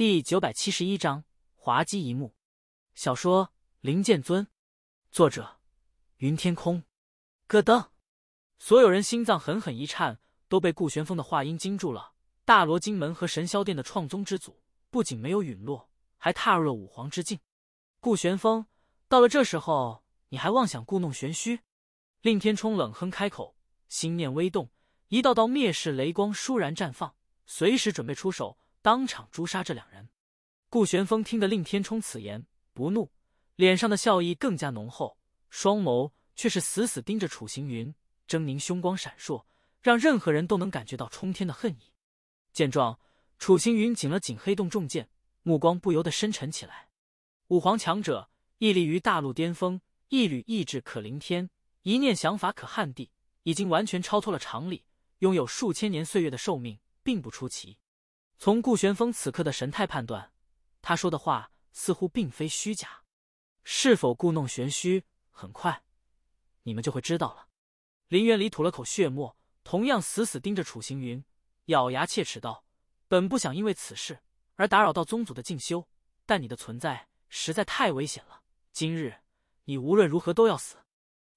第九百七十一章滑稽一幕。小说《灵剑尊》，作者云天空。咯噔，所有人心脏狠狠一颤，都被顾玄风的话音惊住了。大罗金门和神霄殿的创宗之祖，不仅没有陨落，还踏入了五皇之境。顾玄风，到了这时候，你还妄想故弄玄虚？令天冲冷哼开口，心念微动，一道道灭世雷光倏然绽放，随时准备出手。当场诛杀这两人。顾玄风听得令天冲此言，不怒，脸上的笑意更加浓厚，双眸却是死死盯着楚行云，狰狞凶光闪烁，让任何人都能感觉到冲天的恨意。见状，楚行云紧了紧黑洞重剑，目光不由得深沉起来。五皇强者屹立于大陆巅峰，一缕意志可凌天，一念想法可撼地，已经完全超脱了常理，拥有数千年岁月的寿命，并不出奇。从顾玄风此刻的神态判断，他说的话似乎并非虚假。是否故弄玄虚，很快你们就会知道了。林元离吐了口血沫，同样死死盯着楚行云，咬牙切齿道：“本不想因为此事而打扰到宗祖的进修，但你的存在实在太危险了。今日你无论如何都要死。”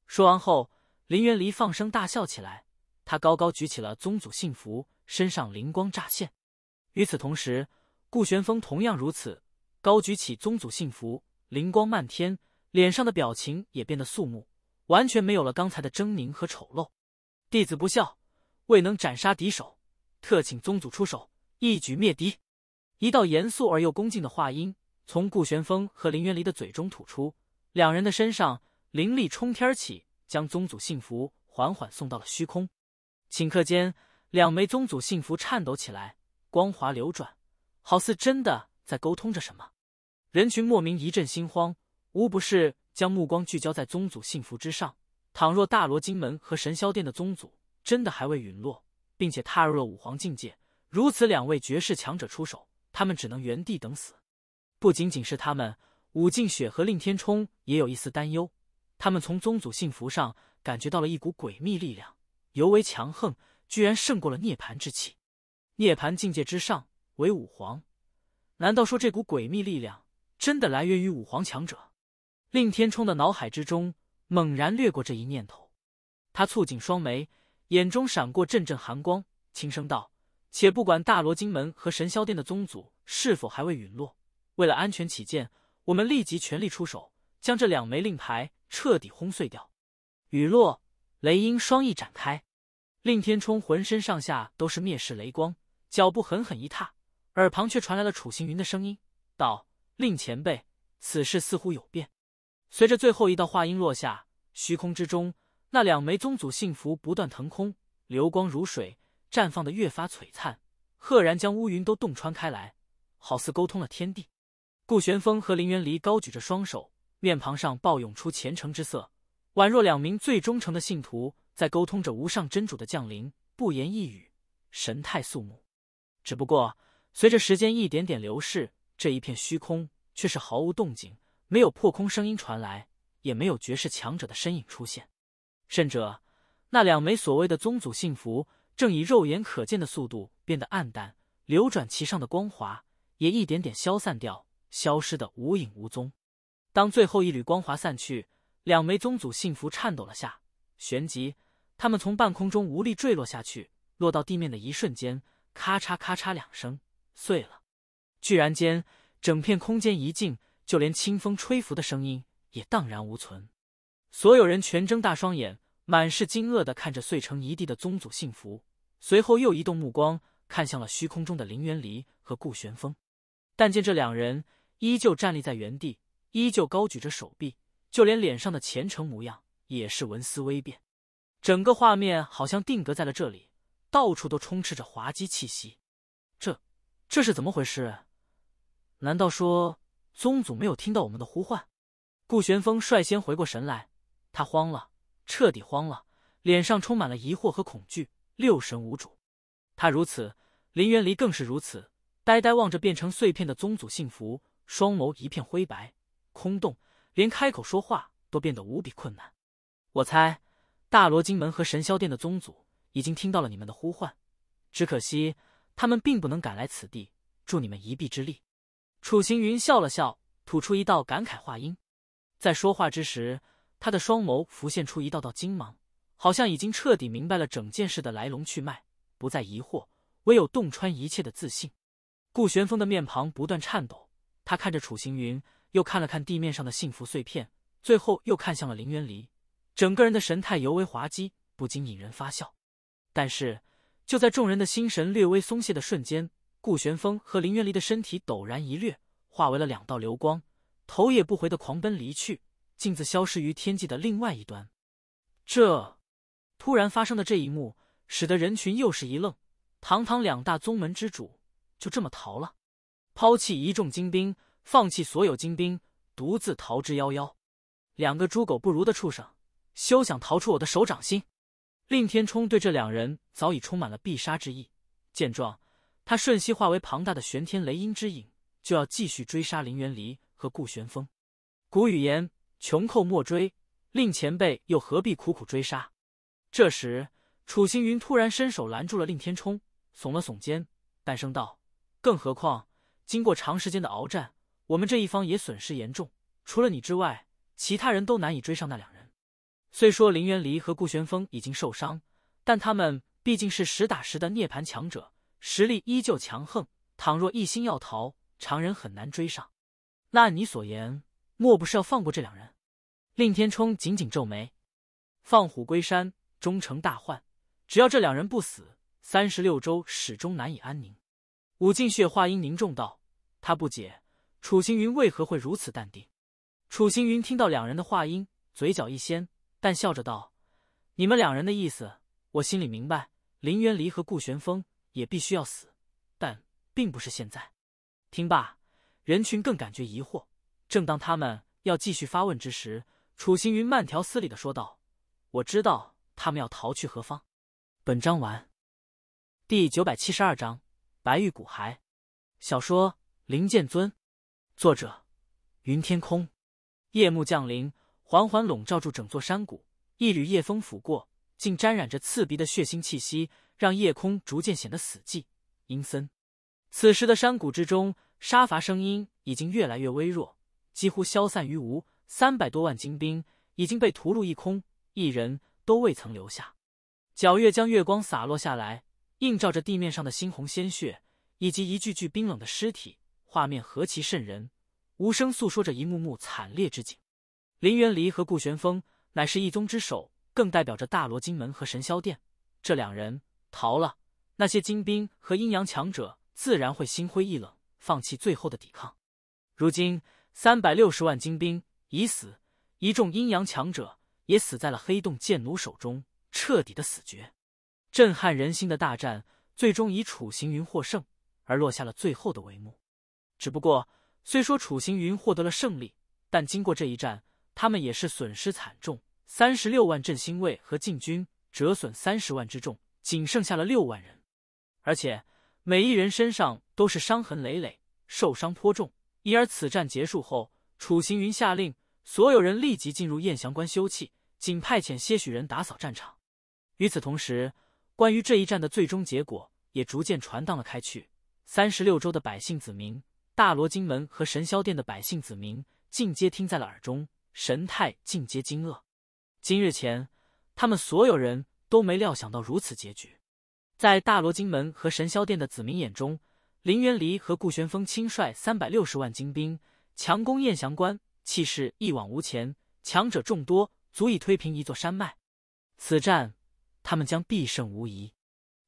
说完后，林元离放声大笑起来。他高高举起了宗祖信符，身上灵光乍现。与此同时，顾玄风同样如此，高举起宗祖信符，灵光漫天，脸上的表情也变得肃穆，完全没有了刚才的狰狞和丑陋。弟子不孝，未能斩杀敌手，特请宗祖出手，一举灭敌。一道严肃而又恭敬的话音从顾玄风和林渊离的嘴中吐出，两人的身上灵力冲天起，将宗祖信符缓缓送到了虚空。顷刻间，两枚宗祖信符颤抖起来。光华流转，好似真的在沟通着什么。人群莫名一阵心慌，无不是将目光聚焦在宗祖信符之上。倘若大罗金门和神霄殿的宗祖真的还未陨落，并且踏入了五皇境界，如此两位绝世强者出手，他们只能原地等死。不仅仅是他们，武敬雪和令天冲也有一丝担忧。他们从宗祖信符上感觉到了一股诡秘力量，尤为强横，居然胜过了涅槃之气。涅槃境界之上为五皇，难道说这股诡秘力量真的来源于五皇强者？令天冲的脑海之中猛然掠过这一念头，他蹙紧双眉，眼中闪过阵阵寒光，轻声道：“且不管大罗金门和神霄殿的宗祖是否还未陨落，为了安全起见，我们立即全力出手，将这两枚令牌彻底轰碎掉。”雨落，雷音双翼展开，令天冲浑身上下都是灭世雷光。脚步狠狠一踏，耳旁却传来了楚行云的声音，道：“令前辈，此事似乎有变。”随着最后一道话音落下，虚空之中那两枚宗祖信符不断腾空，流光如水，绽放的越发璀璨，赫然将乌云都洞穿开来，好似沟通了天地。顾玄风和林元离高举着双手，面庞上暴涌出虔诚之色，宛若两名最忠诚的信徒在沟通着无上真主的降临，不言一语，神态肃穆。只不过，随着时间一点点流逝，这一片虚空却是毫无动静，没有破空声音传来，也没有绝世强者的身影出现。甚者，那两枚所谓的宗祖信符正以肉眼可见的速度变得暗淡，流转其上的光华也一点点消散掉，消失的无影无踪。当最后一缕光华散去，两枚宗祖信符颤抖了下，旋即，他们从半空中无力坠落下去，落到地面的一瞬间。咔嚓咔嚓两声，碎了。居然间，整片空间一静，就连清风吹拂的声音也荡然无存。所有人全睁大双眼，满是惊愕的看着碎成一地的宗祖信符，随后又移动目光看向了虚空中的林元离和顾玄风。但见这两人依旧站立在原地，依旧高举着手臂，就连脸上的虔诚模样也是纹丝微变。整个画面好像定格在了这里。到处都充斥着滑稽气息，这这是怎么回事？难道说宗祖没有听到我们的呼唤？顾玄风率先回过神来，他慌了，彻底慌了，脸上充满了疑惑和恐惧，六神无主。他如此，林元离更是如此，呆呆望着变成碎片的宗祖信符，双眸一片灰白空洞，连开口说话都变得无比困难。我猜，大罗金门和神霄殿的宗祖。已经听到了你们的呼唤，只可惜他们并不能赶来此地助你们一臂之力。楚行云笑了笑，吐出一道感慨话音。在说话之时，他的双眸浮现出一道道金芒，好像已经彻底明白了整件事的来龙去脉，不再疑惑，唯有洞穿一切的自信。顾玄风的面庞不断颤抖，他看着楚行云，又看了看地面上的幸福碎片，最后又看向了林渊离，整个人的神态尤为滑稽，不禁引人发笑。但是，就在众人的心神略微松懈的瞬间，顾玄风和林渊离的身体陡然一掠，化为了两道流光，头也不回的狂奔离去，径自消失于天际的另外一端。这突然发生的这一幕，使得人群又是一愣。堂堂两大宗门之主。就这么逃了，抛弃一众精兵，放弃所有精兵，独自逃之夭夭。两个猪狗不如的畜生，休想逃出我的手掌心！令天冲对这两人早已充满了必杀之意。见状，他瞬息化为庞大的玄天雷音之影，就要继续追杀林元离和顾玄风。古语言：穷寇莫追，令前辈又何必苦苦追杀？这时，楚星云突然伸手拦住了令天冲，耸了耸肩，淡声道。更何况，经过长时间的鏖战，我们这一方也损失严重。除了你之外，其他人都难以追上那两人。虽说林元离和顾玄风已经受伤，但他们毕竟是实打实的涅槃强者，实力依旧强横。倘若一心要逃，常人很难追上。那按你所言，莫不是要放过这两人？令天冲紧紧皱眉。放虎归山，终成大患。只要这两人不死，三十六州始终难以安宁。武进血话音凝重道：“他不解楚行云为何会如此淡定。”楚行云听到两人的话音，嘴角一掀，但笑着道：“你们两人的意思，我心里明白。林渊离和顾玄风也必须要死，但并不是现在。”听罢，人群更感觉疑惑。正当他们要继续发问之时，楚行云慢条斯理的说道：“我知道他们要逃去何方。”本章完。第九百七十二章。白玉骨骸，小说《灵剑尊》，作者云天空。夜幕降临，缓缓笼罩住整座山谷。一缕夜风拂过，竟沾染着刺鼻的血腥气息，让夜空逐渐显得死寂阴森。此时的山谷之中，杀伐声音已经越来越微弱，几乎消散于无。三百多万精兵已经被屠戮一空，一人都未曾留下。皎月将月光洒落下来。映照着地面上的猩红鲜血，以及一具具冰冷的尸体，画面何其瘆人，无声诉说着一幕幕惨烈之景。林元离和顾玄风乃是一宗之首，更代表着大罗金门和神霄殿。这两人逃了，那些精兵和阴阳强者自然会心灰意冷，放弃最后的抵抗。如今三百六十万精兵已死，一众阴阳强者也死在了黑洞剑奴手中，彻底的死绝。震撼人心的大战，最终以楚行云获胜而落下了最后的帷幕。只不过，虽说楚行云获得了胜利，但经过这一战，他们也是损失惨重，三十六万镇心卫和禁军折损三十万之众，仅剩下了六万人，而且每一人身上都是伤痕累累，受伤颇重。因而，此战结束后，楚行云下令所有人立即进入燕翔关休憩，仅派遣些许人打扫战场。与此同时，关于这一战的最终结果也逐渐传荡了开去。三十六州的百姓子民、大罗金门和神霄殿的百姓子民，尽皆听在了耳中，神态尽皆惊愕。今日前，他们所有人都没料想到如此结局。在大罗金门和神霄殿的子民眼中，林元离和顾玄风亲率三百六十万精兵强攻燕翔关，气势一往无前，强者众多，足以推平一座山脉。此战。他们将必胜无疑，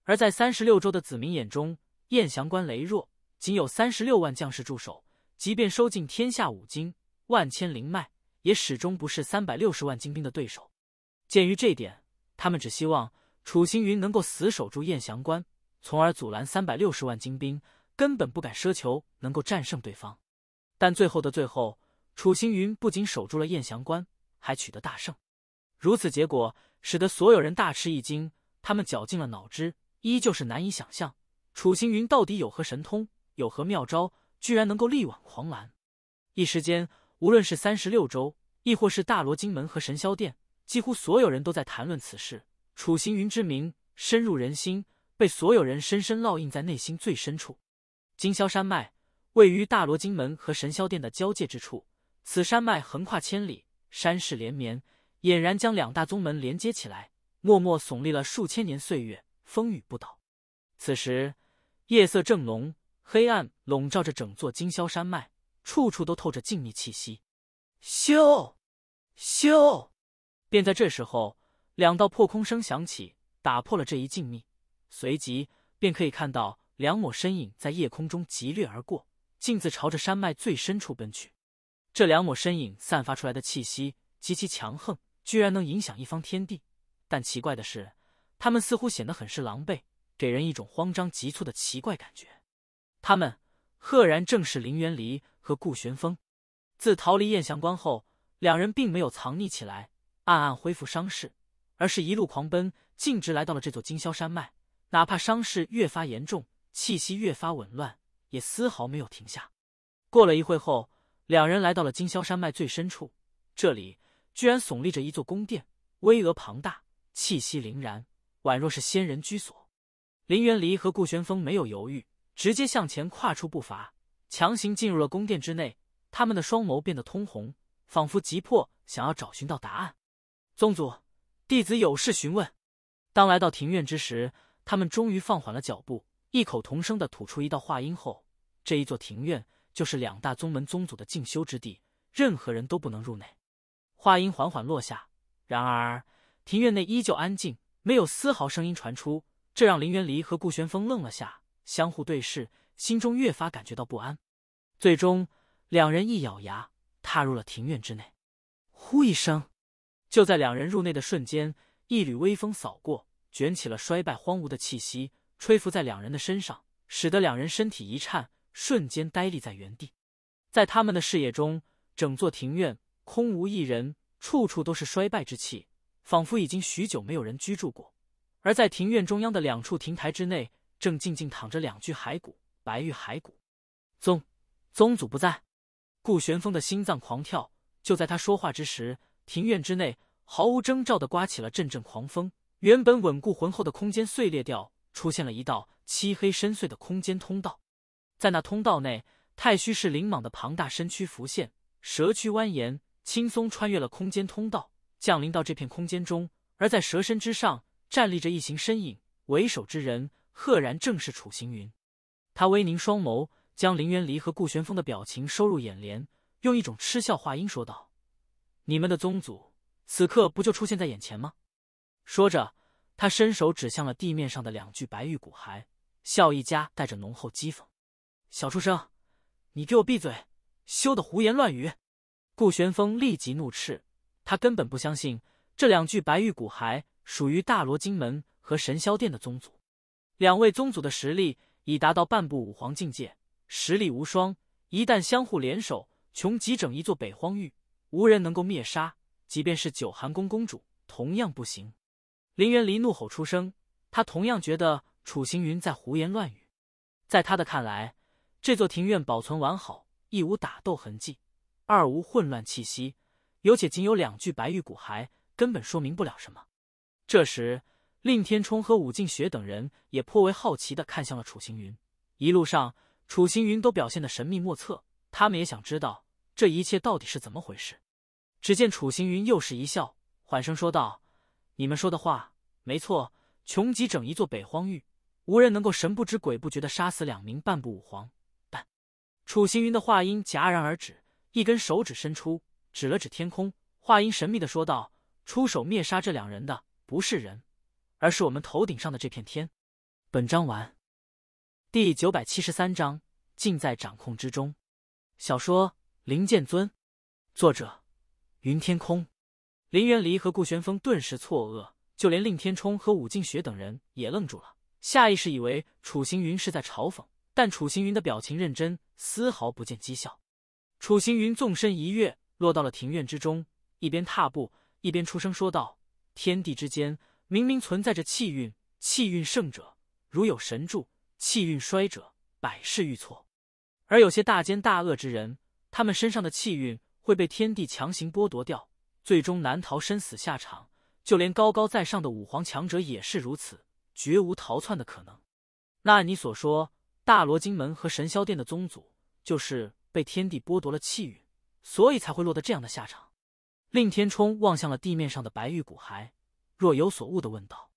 而在三十六州的子民眼中，燕翔关羸弱，仅有三十六万将士驻守，即便收尽天下五经、万千灵脉，也始终不是三百六十万精兵的对手。鉴于这点，他们只希望楚星云能够死守住燕翔关，从而阻拦三百六十万精兵，根本不敢奢求能够战胜对方。但最后的最后，楚星云不仅守住了燕翔关，还取得大胜。如此结果。使得所有人大吃一惊，他们绞尽了脑汁，依旧是难以想象楚星云到底有何神通，有何妙招，居然能够力挽狂澜。一时间，无论是三十六州，亦或是大罗金门和神霄殿，几乎所有人都在谈论此事。楚行云之名深入人心，被所有人深深烙印在内心最深处。金霄山脉，位于大罗金门和神霄殿的交界之处。此山脉横跨千里，山势连绵，俨然将两大宗门连接起来，默默耸立了数千年岁月，风雨不倒。此时夜色正浓，黑暗笼罩着整座金霄山脉，处处都透着静谧气息。咻，咻！便在这时候，两道破空声响起，打破了这一静谧。随即便可以看到两抹身影在夜空中疾掠而过，径自朝着山脉最深处奔去。这两抹身影散发出来的气息极其强横，居然能影响一方天地。但奇怪的是，他们似乎显得很是狼狈，给人一种慌张急促的奇怪感觉。他们赫然正是林元离和顾玄风。自逃离燕翔关后，两人并没有藏匿起来，暗暗恢复伤势，而是一路狂奔，径直来到了这座金霄山脉。哪怕伤势越发严重，气息越发紊乱，也丝毫没有停下。过了一会后，两人来到了金霄山脉最深处。这里居然耸立着一座宫殿，巍峨庞大，气息凛然，宛若是仙人居所。林元离和顾玄风没有犹豫，直接向前跨出步伐，强行进入了宫殿之内。他们的双眸变得通红，仿佛急迫想要找寻到答案。宗祖，弟子有事询问。当来到庭院之时。他们终于放缓了脚步，异口同声的吐出一道话音后，这一座庭院就是两大宗门宗祖的静修之地，任何人都不能入内。话音缓缓落下，然而庭院内依旧安静，没有丝毫声音传出，这让林元离和顾玄风愣了下，相互对视，心中越发感觉到不安。最终，两人一咬牙，踏入了庭院之内。呼一声，就在两人入内的瞬间，一缕微风扫过。卷起了衰败荒芜的气息，吹拂在两人的身上，使得两人身体一颤，瞬间呆立在原地。在他们的视野中，整座庭院空无一人，处处都是衰败之气，仿佛已经许久没有人居住过。而在庭院中央的两处亭台之内，正静静躺着两具骸骨，白玉骸骨。宗宗祖不在，顾玄风的心脏狂跳。就在他说话之时，庭院之内毫无征兆的刮起了阵阵狂风。原本稳固浑厚的空间碎裂掉，出现了一道漆黑深邃的空间通道。在那通道内，太虚是灵蟒的庞大身躯浮现，蛇躯蜿蜒，轻松穿越了空间通道，降临到这片空间中。而在蛇身之上，站立着一行身影，为首之人赫然正是楚行云。他微凝双眸，将林元离和顾玄风的表情收入眼帘，用一种嗤笑话音说道：“你们的宗祖，此刻不就出现在眼前吗？”说着，他伸手指向了地面上的两具白玉骨骸，笑意家带着浓厚讥讽：“小畜生，你给我闭嘴！休得胡言乱语！”顾玄风立即怒斥，他根本不相信这两具白玉骨骸属于大罗金门和神霄殿的宗祖。两位宗祖的实力已达到半步武皇境界，实力无双。一旦相互联手，穷极整一座北荒域，无人能够灭杀。即便是九寒宫公主，同样不行。林元离怒吼出声，他同样觉得楚行云在胡言乱语。在他的看来，这座庭院保存完好，一无打斗痕迹，二无混乱气息，有且仅有两具白玉骨骸，根本说明不了什么。这时，令天冲和武敬雪等人也颇为好奇的看向了楚行云。一路上，楚行云都表现的神秘莫测，他们也想知道这一切到底是怎么回事。只见楚行云又是一笑，缓声说道。你们说的话没错，穷极整一座北荒域，无人能够神不知鬼不觉的杀死两名半步武皇。但楚行云的话音戛然而止，一根手指伸出，指了指天空，话音神秘的说道：“出手灭杀这两人的不是人，而是我们头顶上的这片天。”本章完。第九百七十三章尽在掌控之中。小说《灵剑尊》，作者云天空。林元离和顾玄风顿时错愕，就连令天冲和武敬雪等人也愣住了，下意识以为楚行云是在嘲讽，但楚行云的表情认真，丝毫不见讥笑。楚行云纵身一跃，落到了庭院之中，一边踏步一边出声说道：“天地之间明明存在着气运，气运盛者如有神助，气运衰者百事愈错。而有些大奸大恶之人，他们身上的气运会被天地强行剥夺掉。”最终难逃生死下场，就连高高在上的武皇强者也是如此，绝无逃窜的可能。那按你所说，大罗金门和神霄殿的宗祖就是被天地剥夺了气运，所以才会落得这样的下场。令天冲望向了地面上的白玉骨骸，若有所悟的问道：“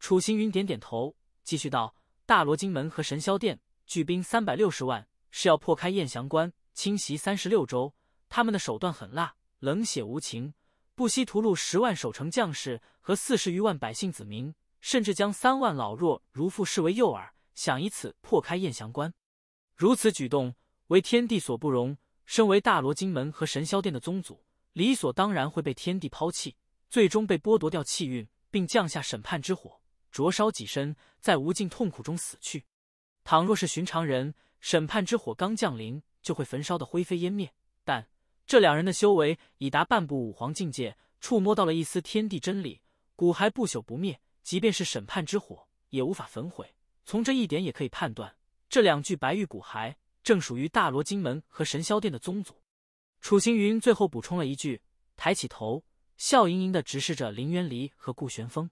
楚行云点点头，继续道：大罗金门和神霄殿聚兵三百六十万，是要破开燕翔关，侵袭三十六州。他们的手段狠辣，冷血无情，不惜屠戮十万守城将士和四十余万百姓子民，甚至将三万老弱如妇视为诱饵，想以此破开燕翔关。如此举动，为天地所不容。身为大罗金门和神霄殿的宗祖。”理所当然会被天地抛弃，最终被剥夺掉气运，并降下审判之火，灼烧己身，在无尽痛苦中死去。倘若是寻常人，审判之火刚降临，就会焚烧的灰飞烟灭。但这两人的修为已达半步武皇境界，触摸到了一丝天地真理，骨骸不朽不灭，即便是审判之火也无法焚毁。从这一点也可以判断，这两具白玉骨骸正属于大罗金门和神霄殿的宗祖。楚行云最后补充了一句，抬起头，笑盈盈的直视着林渊离和顾玄风。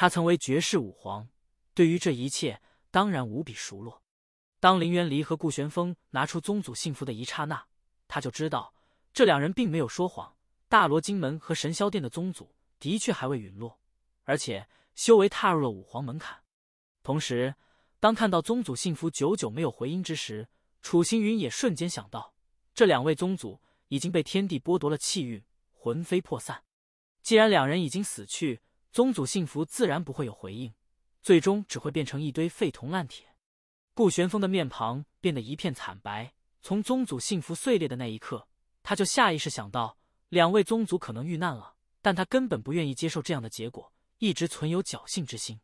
他曾为绝世武皇，对于这一切当然无比熟络。当林渊离和顾玄风拿出宗祖信符的一刹那，他就知道这两人并没有说谎。大罗金门和神霄殿的宗祖的确还未陨落，而且修为踏入了武皇门槛。同时，当看到宗祖信符久久没有回音之时，楚星云也瞬间想到，这两位宗祖。已经被天地剥夺了气运，魂飞魄散。既然两人已经死去，宗祖信符自然不会有回应，最终只会变成一堆废铜烂铁。顾玄风的面庞变得一片惨白。从宗祖信符碎裂的那一刻，他就下意识想到两位宗祖可能遇难了，但他根本不愿意接受这样的结果，一直存有侥幸之心。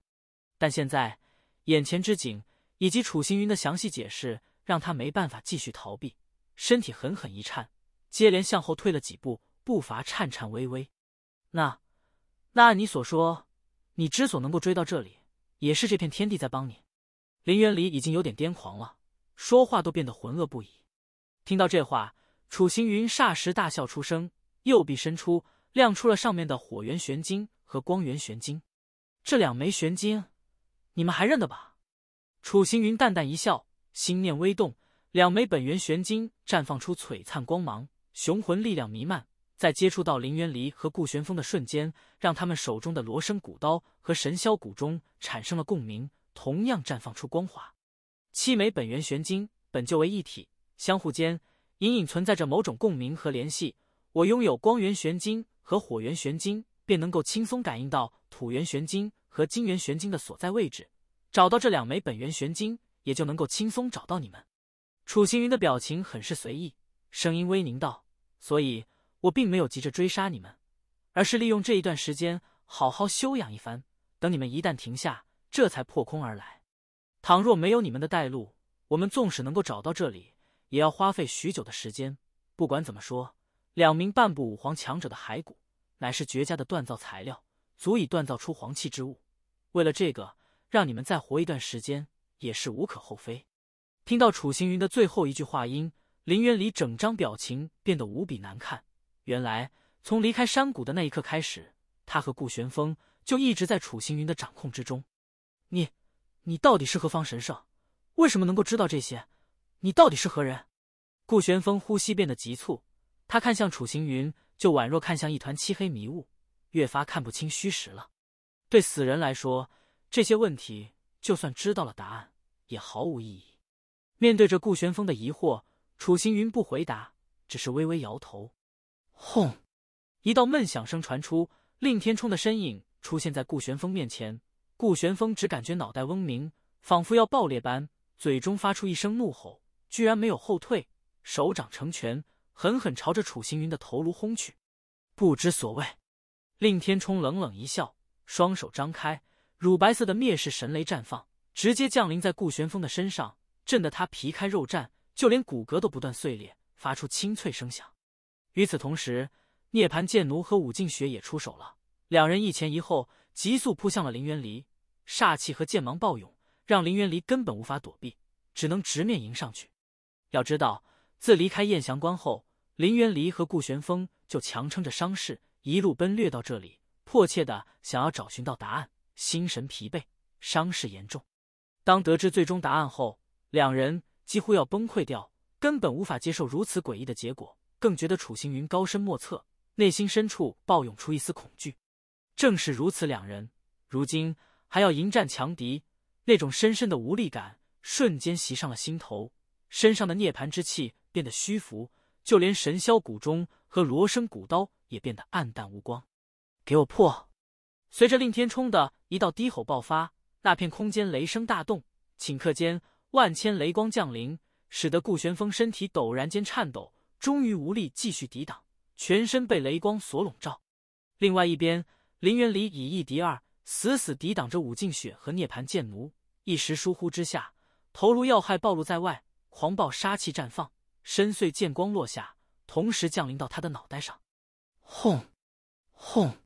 但现在眼前之景以及楚行云的详细解释，让他没办法继续逃避，身体狠狠一颤。接连向后退了几步，步伐颤颤巍巍。那，那按你所说，你之所能够追到这里，也是这片天地在帮你。林渊离已经有点癫狂了，说话都变得浑噩不已。听到这话，楚行云霎时大笑出声，右臂伸出，亮出了上面的火元玄晶和光元玄晶。这两枚玄晶，你们还认得吧？楚行云淡淡一笑，心念微动，两枚本元玄晶绽放出璀璨光芒。雄浑力量弥漫，在接触到林元离和顾玄风的瞬间，让他们手中的罗生古刀和神霄古钟产生了共鸣，同样绽放出光华。七枚本源玄晶本就为一体，相互间隐隐存在着某种共鸣和联系。我拥有光元玄晶和火元玄晶，便能够轻松感应到土元玄晶和金元玄晶的所在位置，找到这两枚本源玄晶，也就能够轻松找到你们。楚行云的表情很是随意，声音微凝道。所以，我并没有急着追杀你们，而是利用这一段时间好好休养一番。等你们一旦停下，这才破空而来。倘若没有你们的带路，我们纵使能够找到这里，也要花费许久的时间。不管怎么说，两名半步武皇强者的骸骨，乃是绝佳的锻造材料，足以锻造出黄气之物。为了这个，让你们再活一段时间，也是无可厚非。听到楚行云的最后一句话音。林渊离整张表情变得无比难看。原来，从离开山谷的那一刻开始，他和顾玄风就一直在楚行云的掌控之中。你，你到底是何方神圣？为什么能够知道这些？你到底是何人？顾玄风呼吸变得急促，他看向楚行云，就宛若看向一团漆黑迷雾，越发看不清虚实了。对死人来说，这些问题就算知道了答案，也毫无意义。面对着顾玄风的疑惑。楚行云不回答，只是微微摇头。轰！一道闷响声传出，令天冲的身影出现在顾玄风面前。顾玄风只感觉脑袋嗡鸣，仿佛要爆裂般，嘴中发出一声怒吼，居然没有后退，手掌成拳，狠狠朝着楚行云的头颅轰去。不知所谓！令天冲冷冷一笑，双手张开，乳白色的灭世神雷绽放，直接降临在顾玄风的身上，震得他皮开肉绽。就连骨骼都不断碎裂，发出清脆声响。与此同时，涅槃剑奴和武静雪也出手了，两人一前一后，急速扑向了林渊离，煞气和剑芒暴涌，让林渊离根本无法躲避，只能直面迎上去。要知道，自离开燕翔关后，林渊离和顾玄风就强撑着伤势，一路奔掠到这里，迫切的想要找寻到答案，心神疲惫，伤势严重。当得知最终答案后，两人。几乎要崩溃掉，根本无法接受如此诡异的结果，更觉得楚行云高深莫测，内心深处暴涌出一丝恐惧。正是如此，两人如今还要迎战强敌，那种深深的无力感瞬间袭上了心头，身上的涅槃之气变得虚浮，就连神霄古钟和罗生古刀也变得暗淡无光。给我破！随着令天冲的一道低吼爆发，那片空间雷声大动，顷刻间万千雷光降临，使得顾玄风身体陡然间颤抖，终于无力继续抵挡，全身被雷光所笼罩。另外一边。林元礼以一敌二，死死抵挡着武敬雪和涅槃剑奴。一时疏忽之下，头颅要害暴露在外，狂暴杀气绽放，深邃剑光落下，同时降临到他的脑袋上。轰！轰！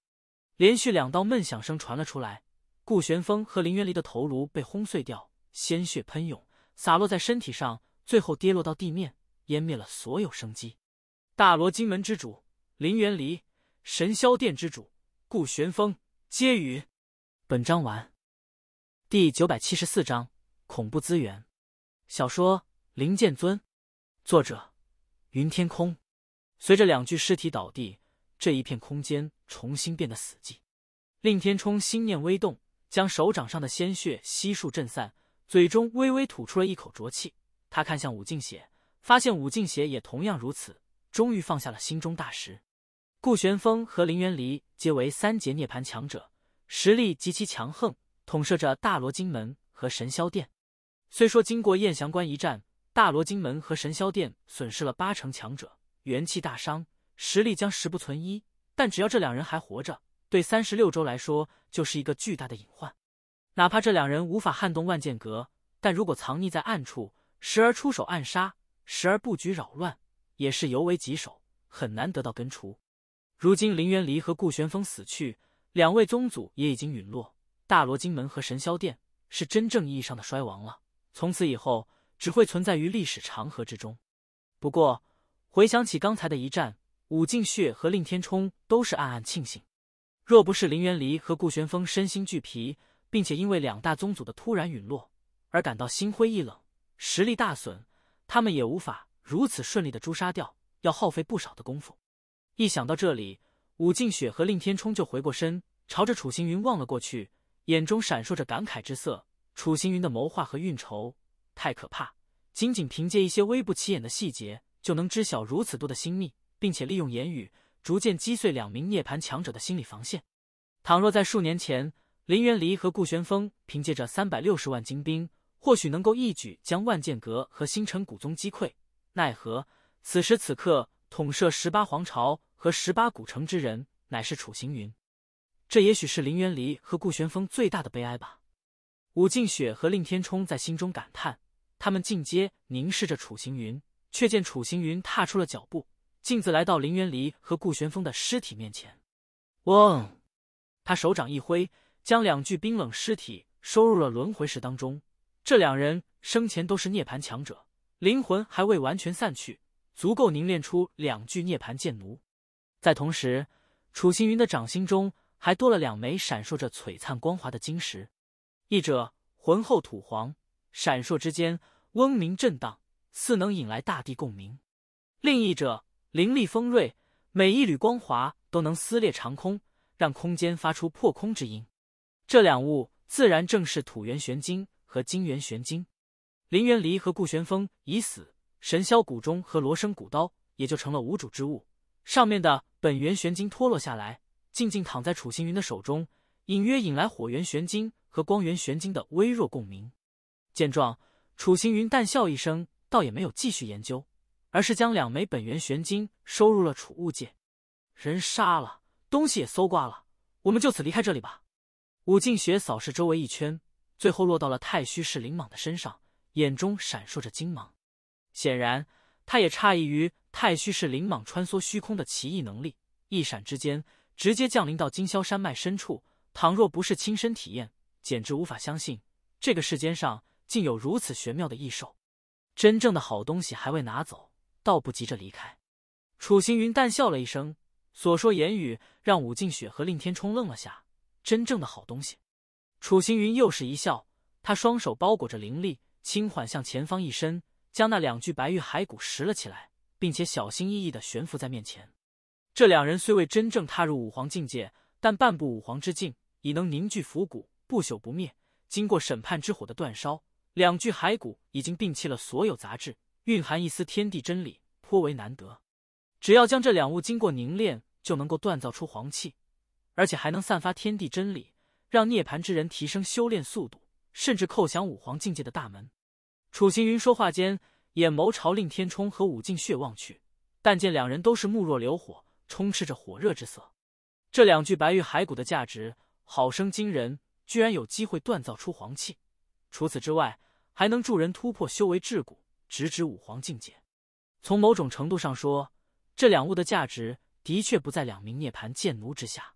连续两道闷响声传了出来，顾玄风和林元离的头颅被轰碎掉，鲜血喷涌，洒落在身体上，最后跌落到地面，湮灭了所有生机。大罗金门之主林元离，神霄殿之主。顾玄风皆与。本章完。第九百七十四章恐怖资源小说《灵剑尊》，作者云天空。随着两具尸体倒地，这一片空间重新变得死寂。令天冲心念微动，将手掌上的鲜血悉数震散，嘴中微微吐出了一口浊气。他看向武敬邪，发现武敬邪也同样如此，终于放下了心中大石。顾玄风和林元离皆为三阶涅槃强者，实力极其强横，统摄着大罗金门和神霄殿。虽说经过燕翔关一战，大罗金门和神霄殿损失了八成强者，元气大伤，实力将十不存一。但只要这两人还活着，对三十六州来说就是一个巨大的隐患。哪怕这两人无法撼动万剑阁，但如果藏匿在暗处，时而出手暗杀，时而布局扰乱，也是尤为棘手，很难得到根除。如今林元离和顾玄风死去，两位宗祖也已经陨落，大罗金门和神霄殿是真正意义上的衰亡了。从此以后，只会存在于历史长河之中。不过，回想起刚才的一战，武敬血和令天冲都是暗暗庆幸。若不是林元离和顾玄风身心俱疲，并且因为两大宗祖的突然陨落而感到心灰意冷，实力大损，他们也无法如此顺利的诛杀掉，要耗费不少的功夫。一想到这里，武敬雪和令天冲就回过身，朝着楚行云望了过去，眼中闪烁着感慨之色。楚行云的谋划和运筹太可怕，仅仅凭借一些微不起眼的细节，就能知晓如此多的心秘，并且利用言语逐渐击碎两名涅槃强者的心理防线。倘若在数年前，林元离和顾玄风凭借着三百六十万精兵，或许能够一举将万剑阁和星辰古宗击溃，奈何此时此刻统摄十八皇朝。和十八古城之人乃是楚行云，这也许是林元离和顾玄风最大的悲哀吧。武静雪和令天冲在心中感叹，他们进阶凝视着楚行云，却见楚行云踏出了脚步，径自来到林元离和顾玄风的尸体面前。嗡，他手掌一挥，将两具冰冷尸体收入了轮回石当中。这两人生前都是涅槃强者，灵魂还未完全散去，足够凝练出两具涅槃剑奴。在同时，楚行云的掌心中还多了两枚闪烁着璀璨光华的晶石，一者浑厚土黄，闪烁之间嗡鸣震荡，似能引来大地共鸣；另一者灵力锋锐，每一缕光华都能撕裂长空，让空间发出破空之音。这两物自然正是土元玄晶和金元玄晶。林元离和顾玄风已死，神霄古钟和罗生古刀也就成了无主之物。上面的本源玄晶脱落下来，静静躺在楚行云的手中，隐约引来火元玄晶和光元玄晶的微弱共鸣。见状，楚行云淡笑一声，倒也没有继续研究，而是将两枚本源玄晶收入了储物界。人杀了，东西也搜刮了，我们就此离开这里吧。武敬雪扫视周围一圈，最后落到了太虚氏灵蟒的身上，眼中闪烁着金芒。显然，他也诧异于。太虚是灵蟒穿梭虚空的奇异能力，一闪之间直接降临到金霄山脉深处。倘若不是亲身体验，简直无法相信这个世间上竟有如此玄妙的异兽。真正的好东西还未拿走，倒不急着离开。楚行云淡笑了一声，所说言语让武敬雪和令天冲愣了下。真正的好东西，楚行云又是一笑，他双手包裹着灵力，轻缓向前方一伸。将那两具白玉骸骨拾了起来，并且小心翼翼的悬浮在面前。这两人虽未真正踏入五皇境界，但半步五皇之境已能凝聚腐骨，不朽不灭。经过审判之火的煅烧，两具骸骨已经摒弃了所有杂质，蕴含一丝天地真理，颇为难得。只要将这两物经过凝练，就能够锻造出黄气，而且还能散发天地真理，让涅槃之人提升修炼速度，甚至叩响五皇境界的大门。楚行云说话间，眼眸朝令天冲和武敬血望去，但见两人都是目若流火，充斥着火热之色。这两具白玉骸骨的价值好生惊人，居然有机会锻造出黄气。除此之外，还能助人突破修为桎梏，直指五皇境界。从某种程度上说，这两物的价值的确不在两名涅槃剑奴之下。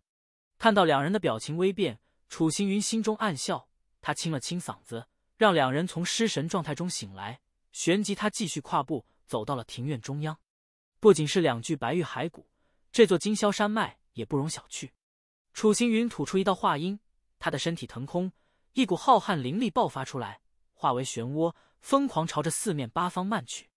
看到两人的表情微变，楚行云心中暗笑，他清了清嗓子。让两人从失神状态中醒来，旋即他继续跨步走到了庭院中央。不仅是两具白玉骸骨，这座金霄山脉也不容小觑。楚行云吐出一道话音，他的身体腾空，一股浩瀚灵力爆发出来，化为漩涡，疯狂朝着四面八方漫去。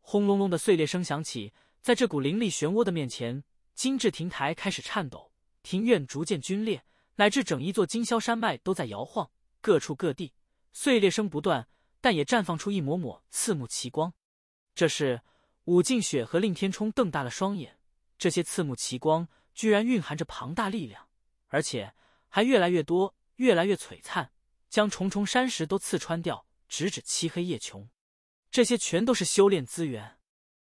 轰隆隆的碎裂声响起，在这股灵力漩涡的面前，金质亭台开始颤抖，庭院逐渐皲裂，乃至整一座金霄山脉都在摇晃，各处各地。碎裂声不断，但也绽放出一抹抹刺目奇光。这是武敬雪和令天冲瞪大了双眼，这些刺目奇光居然蕴含着庞大力量，而且还越来越多，越来越璀璨，将重重山石都刺穿掉，直指漆黑夜穹。这些全都是修炼资源。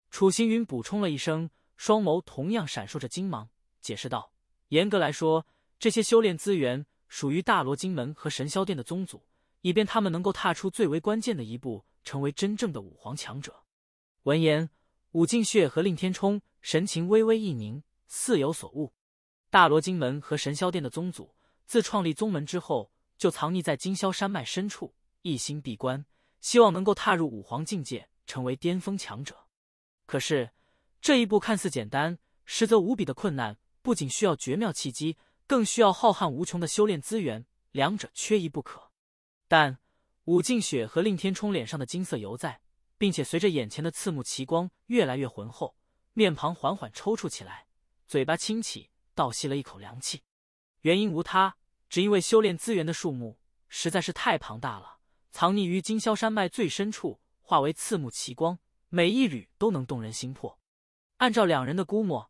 楚行云补充了一声，双眸同样闪烁着金芒，解释道：“严格来说，这些修炼资源属于大罗金门和神霄殿的宗祖。”以便他们能够踏出最为关键的一步，成为真正的武皇强者。闻言，武敬血和令天冲神情微微一凝，似有所悟。大罗金门和神霄殿的宗祖，自创立宗门之后，就藏匿在金霄山脉深处，一心闭关，希望能够踏入武皇境界，成为巅峰强者。可是，这一步看似简单，实则无比的困难。不仅需要绝妙契机，更需要浩瀚无穷的修炼资源，两者缺一不可。但武敬雪和令天冲脸上的金色犹在，并且随着眼前的刺目奇光越来越浑厚，面庞缓缓抽搐起来，嘴巴轻启，倒吸了一口凉气。原因无他，只因为修炼资源的数目实在是太庞大了，藏匿于金霄山脉最深处，化为刺目奇光，每一缕都能动人心魄。按照两人的估摸，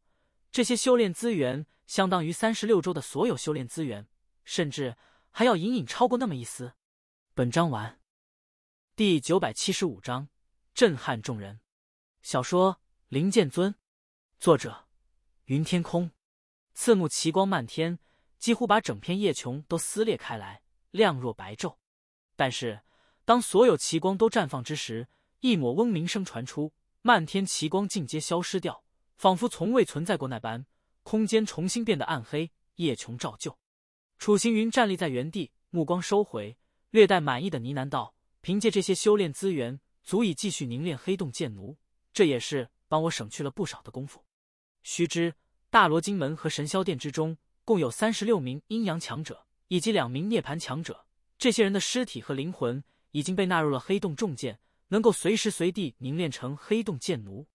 这些修炼资源相当于三十六州的所有修炼资源，甚至还要隐隐超过那么一丝。本章完，第九百七十五章震撼众人。小说《灵剑尊》，作者云天空。刺目奇光漫天，几乎把整片夜穹都撕裂开来，亮若白昼。但是，当所有奇光都绽放之时，一抹嗡鸣声传出，漫天奇光尽皆消失掉，仿佛从未存在过那般。空间重新变得暗黑，夜穹照旧。楚行云站立在原地，目光收回。略带满意的呢喃道：“凭借这些修炼资源，足以继续凝练黑洞剑奴，这也是帮我省去了不少的功夫。须知，大罗金门和神霄殿之中，共有三十六名阴阳强者，以及两名涅槃强者。这些人的尸体和灵魂已经被纳入了黑洞重剑，能够随时随地凝练成黑洞剑奴。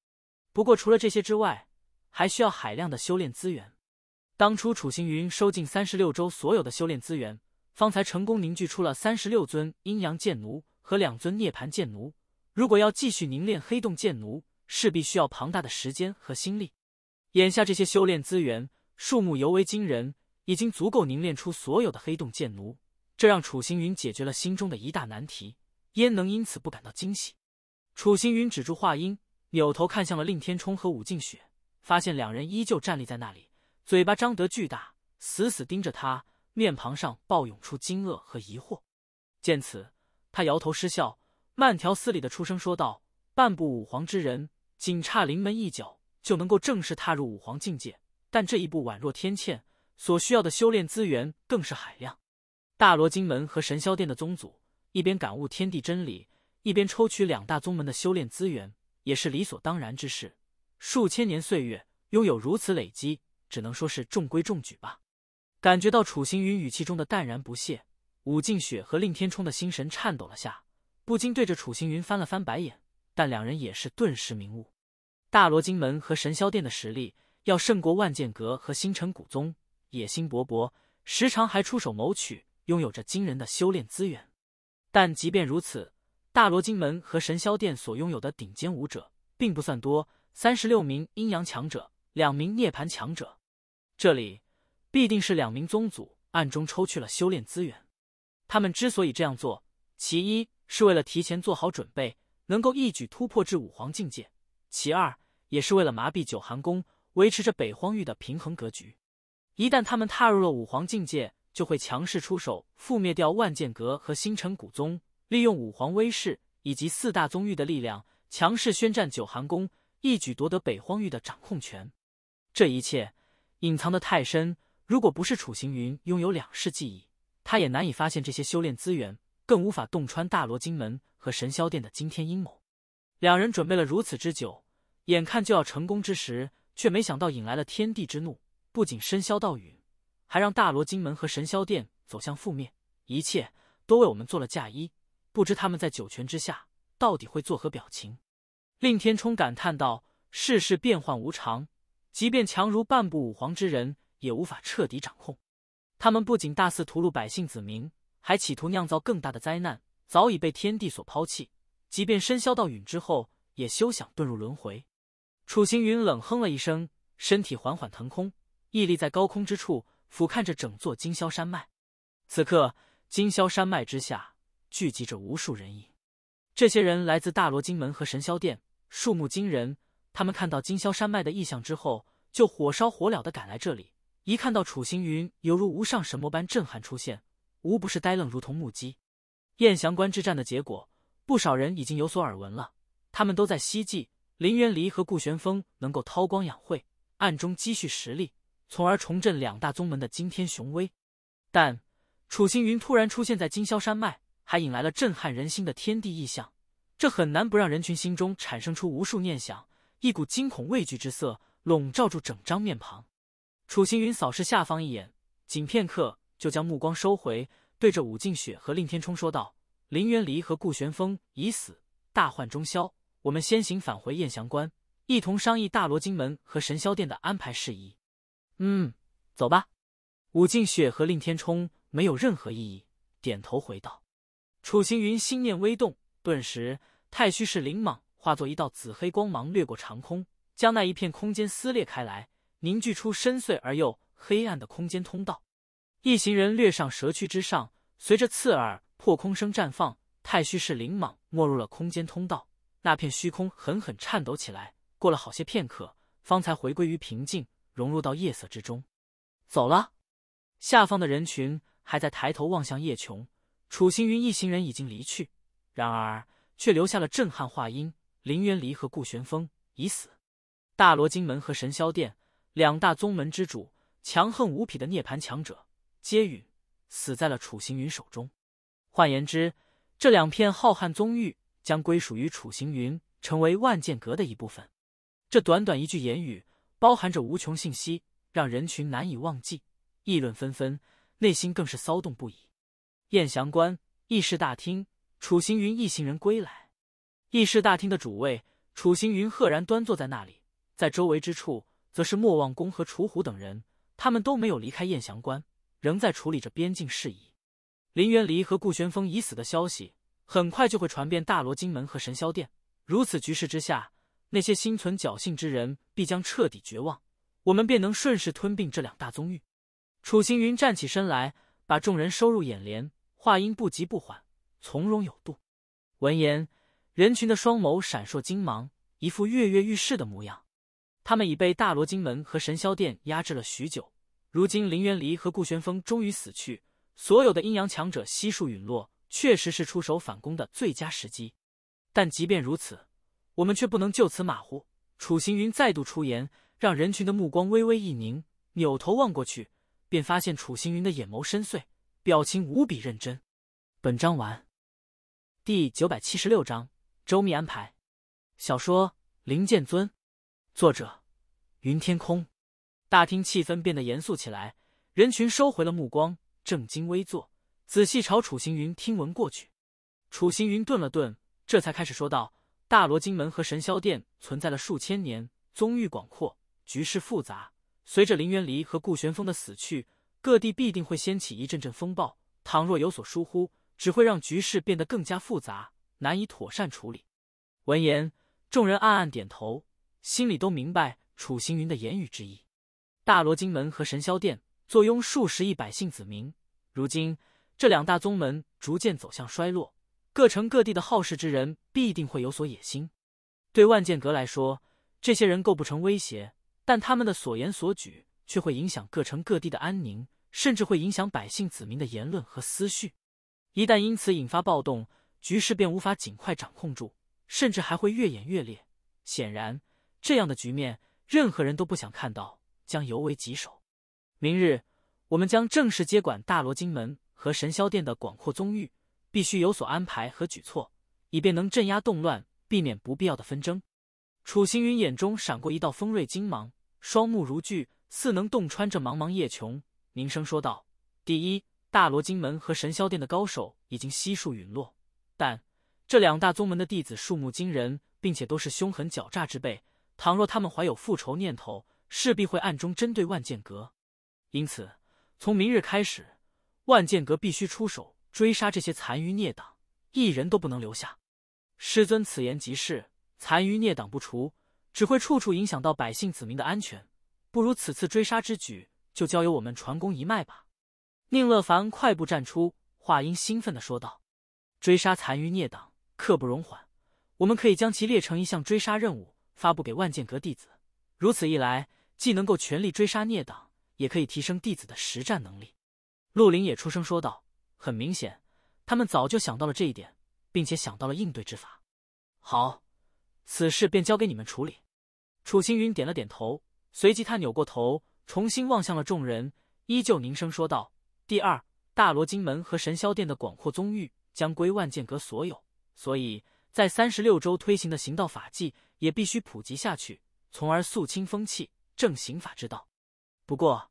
不过，除了这些之外，还需要海量的修炼资源。当初楚星云收尽三十六州所有的修炼资源。”方才成功凝聚出了三十六尊阴阳剑奴和两尊涅槃剑奴。如果要继续凝练黑洞剑奴，势必需要庞大的时间和心力。眼下这些修炼资源数目尤为惊人，已经足够凝练出所有的黑洞剑奴。这让楚星云解决了心中的一大难题，焉能因此不感到惊喜？楚星云止住话音，扭头看向了令天冲和武敬雪，发现两人依旧站立在那里，嘴巴张得巨大，死死盯着他。面庞上暴涌出惊愕和疑惑，见此，他摇头失笑，慢条斯理的出声说道：“半步五皇之人，仅差临门一脚就能够正式踏入五皇境界，但这一步宛若天堑，所需要的修炼资源更是海量。大罗金门和神霄殿的宗祖一边感悟天地真理，一边抽取两大宗门的修炼资源，也是理所当然之事。数千年岁月，拥有如此累积，只能说是中规中矩吧。”感觉到楚行云语气中的淡然不屑，武敬雪和令天冲的心神颤抖了下，不禁对着楚行云翻了翻白眼，但两人也是顿时明悟：大罗金门和神霄殿的实力要胜过万剑阁和星辰古宗，野心勃勃，时常还出手谋取，拥有着惊人的修炼资源。但即便如此，大罗金门和神霄殿所拥有的顶尖武者并不算多，三十六名阴阳强者，两名涅槃强者。这里必定是两名宗祖暗中抽去了修炼资源。他们之所以这样做，其一是为了提前做好准备，能够一举突破至五皇境界；其二也是为了麻痹九寒宫，维持着北荒域的平衡格局。一旦他们踏入了五皇境界，就会强势出手，覆灭掉万剑阁和星辰古宗。利用五皇威势以及四大宗域的力量，强势宣战九寒宫，一举夺得北荒域的掌控权。这一切隐藏的太深，如果不是楚行云拥有两世记忆，他也难以发现这些修炼资源，更无法洞穿大罗金门和神霄殿的惊天阴谋。两人准备了如此之久，眼看就要成功之时，却没想到引来了天地之怒，不仅深霄道陨，还让大罗金门和神霄殿走向覆灭。一切都为我们做了嫁衣。不知他们在九泉之下到底会作何表情？令天冲感叹道：“世事变幻无常，即便强如半步武皇之人，也无法彻底掌控。他们不仅大肆屠戮百姓子民，还企图酿造更大的灾难，早已被天地所抛弃。即便身消到陨之后，也休想遁入轮回。”楚行云冷哼了一声，身体缓缓腾空，屹立在高空之处，俯瞰着整座金霄山脉。此刻，金霄山脉之下。聚集着无数人影，这些人来自大罗金门和神霄殿，数目惊人。他们看到金霄山脉的异象之后，就火烧火燎的赶来这里。一看到楚行云犹如无上神魔般震撼出现，无不是呆愣，如同木鸡。燕翔关之战的结果，不少人已经有所耳闻了。他们都在希冀林元离和顾玄风能够韬光养晦，暗中积蓄实力，从而重振两大宗门的惊天雄威。但楚行云突然出现在金霄山脉。还引来了震撼人心的天地异象，这很难不让人群心中产生出无数念想，一股惊恐畏惧之色笼罩住整张面庞。楚行云扫视下方一眼，仅片刻就将目光收回，对着武敬雪和令天冲说道：“林元离和顾玄风已死，大患中消，我们先行返回燕翔关，一同商议大罗金门和神霄殿的安排事宜。”“嗯，走吧。”武敬雪和令天冲没有任何异议，点头回道。楚行云心念微动，顿时太虚式灵蟒化作一道紫黑光芒掠过长空，将那一片空间撕裂开来，凝聚出深邃而又黑暗的空间通道。一行人掠上蛇躯之上，随着刺耳破空声绽放，太虚式灵蟒没入了空间通道。那片虚空狠狠颤抖起来，过了好些片刻，方才回归于平静，融入到夜色之中。走了，下方的人群还在抬头望向叶琼。楚行云一行人已经离去，然而却留下了震撼话音：林渊离和顾玄风已死，大罗金门和神霄殿两大宗门之主，强横无匹的涅槃强者，皆陨死在了楚行云手中。换言之，这两片浩瀚宗域将归属于楚行云，成为万剑阁的一部分。这短短一句言语，包含着无穷信息，让人群难以忘记，议论纷纷，内心更是骚动不已。燕翔关议事大厅，楚行云一行人归来。议事大厅的主位，楚行云赫然端坐在那里，在周围之处，则是莫望公和楚虎等人，他们都没有离开燕翔关，仍在处理着边境事宜。林元离和顾玄风已死的消息，很快就会传遍大罗金门和神霄殿。如此局势之下，那些心存侥幸之人必将彻底绝望，我们便能顺势吞并这两大宗域。楚行云站起身来，把众人收入眼帘。话音不急不缓，从容有度。闻言，人群的双眸闪烁金芒，一副跃跃欲试的模样。他们已被大罗金门和神霄殿压制了许久，如今林渊离和顾玄风终于死去，所有的阴阳强者悉数陨落，确实是出手反攻的最佳时机。但即便如此，我们却不能就此马虎。楚行云再度出言，让人群的目光微微一凝，扭头望过去，便发现楚行云的眼眸深邃。表情无比认真。本章完。第九百七十六章周密安排。小说《灵剑尊》，作者云天空。大厅气氛变得严肃起来，人群收回了目光，正襟危坐，仔细朝楚行云听闻过去。楚行云顿了顿，这才开始说道：“大罗金门和神霄殿存在了数千年，宗域广阔，局势复杂。随着林元离和顾玄风的死去，各地必定会掀起一阵阵风暴。倘若有所疏忽，只会让局势变得更加复杂，难以妥善处理。闻言，众人暗暗点头，心里都明白楚行云的言语之意。大罗金门和神霄殿坐拥数十亿百姓子民，如今这两大宗门逐渐走向衰落，各城各地的好事之人必定会有所野心。对万剑阁来说，这些人构不成威胁，但他们的所言所举却会影响各城各地的安宁。甚至会影响百姓子民的言论和思绪，一旦因此引发暴动，局势便无法尽快掌控住，甚至还会越演越烈。显然，这样的局面任何人都不想看到，将尤为棘手。明日，我们将正式接管大罗金门和神霄殿的广阔宗域，必须有所安排和举措，以便能镇压动乱，避免不必要的纷争。楚行云眼中闪过一道锋锐金芒，双目如炬，似能洞穿这茫茫夜穹。凝声说道：“第一，大罗金门和神霄殿的高手已经悉数陨落，但这两大宗门的弟子数目惊人，并且都是凶狠狡诈之辈。倘若他们怀有复仇念头，势必会暗中针对万剑阁。因此，从明日开始，万剑阁必须出手追杀这些残余孽党，一人都不能留下。师尊此言极是，残余孽党不除，只会处处影响到百姓子民的安全。不如此次追杀之举。”就交由我们传功一脉吧。宁乐凡快步站出，话音兴奋的说道：“追杀残余孽党，刻不容缓。我们可以将其列成一项追杀任务，发布给万剑阁弟子。如此一来，既能够全力追杀孽党，也可以提升弟子的实战能力。”陆林也出声说道：“很明显，他们早就想到了这一点，并且想到了应对之法。好，此事便交给你们处理。”楚星云点了点头，随即他扭过头。重新望向了众人，依旧凝声说道：“第二，大罗金门和神霄殿的广阔宗域将归万剑阁所有，所以在三十六州推行的行道法纪也必须普及下去，从而肃清风气，正刑法之道。不过，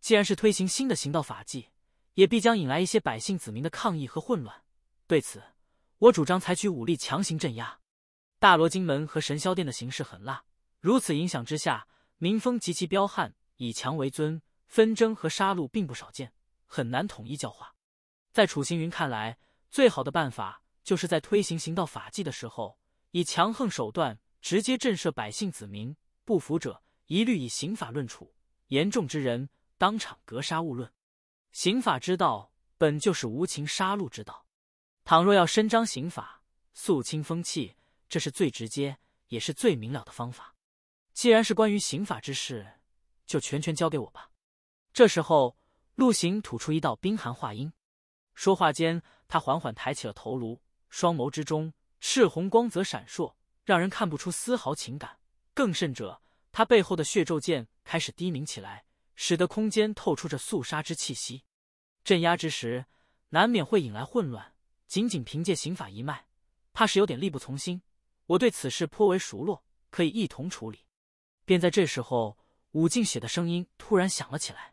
既然是推行新的行道法纪，也必将引来一些百姓子民的抗议和混乱。对此，我主张采取武力强行镇压。大罗金门和神霄殿的形势很辣，如此影响之下，民风极其彪悍。”以强为尊，纷争和杀戮并不少见，很难统一教化。在楚行云看来，最好的办法就是在推行行道法纪的时候，以强横手段直接震慑百姓子民，不服者一律以刑法论处，严重之人当场格杀勿论。刑法之道本就是无情杀戮之道，倘若要伸张刑法，肃清风气，这是最直接也是最明了的方法。既然是关于刑法之事。就全权交给我吧。这时候，陆行吐出一道冰寒话音，说话间，他缓缓抬起了头颅，双眸之中赤红光泽闪烁，让人看不出丝毫情感。更甚者，他背后的血咒剑开始低鸣起来，使得空间透出着肃杀之气息。镇压之时，难免会引来混乱，仅仅凭借刑法一脉，怕是有点力不从心。我对此事颇为熟络，可以一同处理。便在这时候。武敬雪的声音突然响了起来。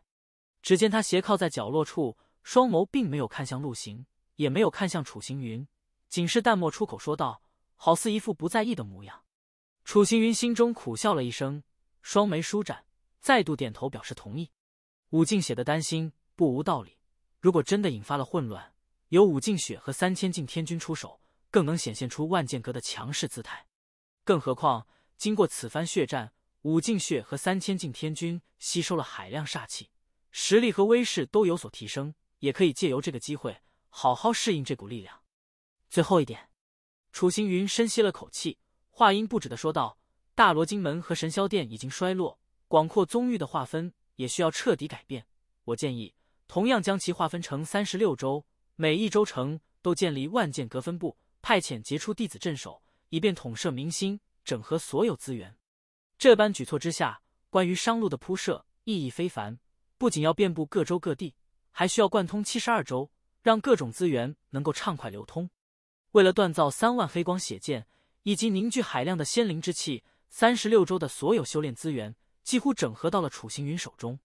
只见他斜靠在角落处，双眸并没有看向陆行，也没有看向楚行云，仅是淡漠出口说道，好似一副不在意的模样。楚行云心中苦笑了一声，双眉舒展，再度点头表示同意。武敬雪的担心不无道理。如果真的引发了混乱，由武敬雪和三千境天君出手，更能显现出万剑阁的强势姿态。更何况，经过此番血战。五境血和三千境天君吸收了海量煞气，实力和威势都有所提升，也可以借由这个机会好好适应这股力量。最后一点，楚行云深吸了口气，话音不止的说道：“大罗金门和神霄殿已经衰落，广阔宗域的划分也需要彻底改变。我建议同样将其划分成三十六州，每一州城都建立万剑阁分部，派遣杰出弟子镇守，以便统摄民心，整合所有资源。”这般举措之下，关于商路的铺设意义非凡。不仅要遍布各州各地，还需要贯通七十二州，让各种资源能够畅快流通。为了锻造三万黑光血剑，以及凝聚海量的仙灵之气，三十六州的所有修炼资源几乎整合到了楚行云手中。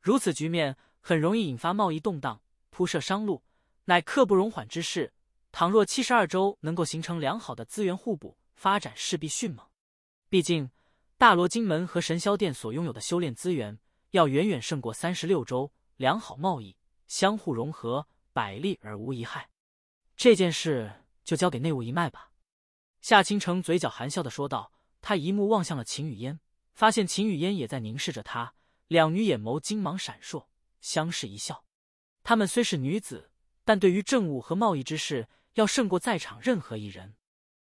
如此局面很容易引发贸易动荡，铺设商路乃刻不容缓之事。倘若七十二州能够形成良好的资源互补，发展势必迅猛。毕竟，大罗金门和神霄殿所拥有的修炼资源，要远远胜过三十六州。良好贸易，相互融合，百利而无一害。这件事就交给内务一脉吧。夏倾城嘴角含笑的说道。他一目望向了秦雨嫣，发现秦雨嫣也在凝视着他，两女眼眸金芒闪烁，相视一笑。她们虽是女子，但对于政务和贸易之事，要胜过在场任何一人。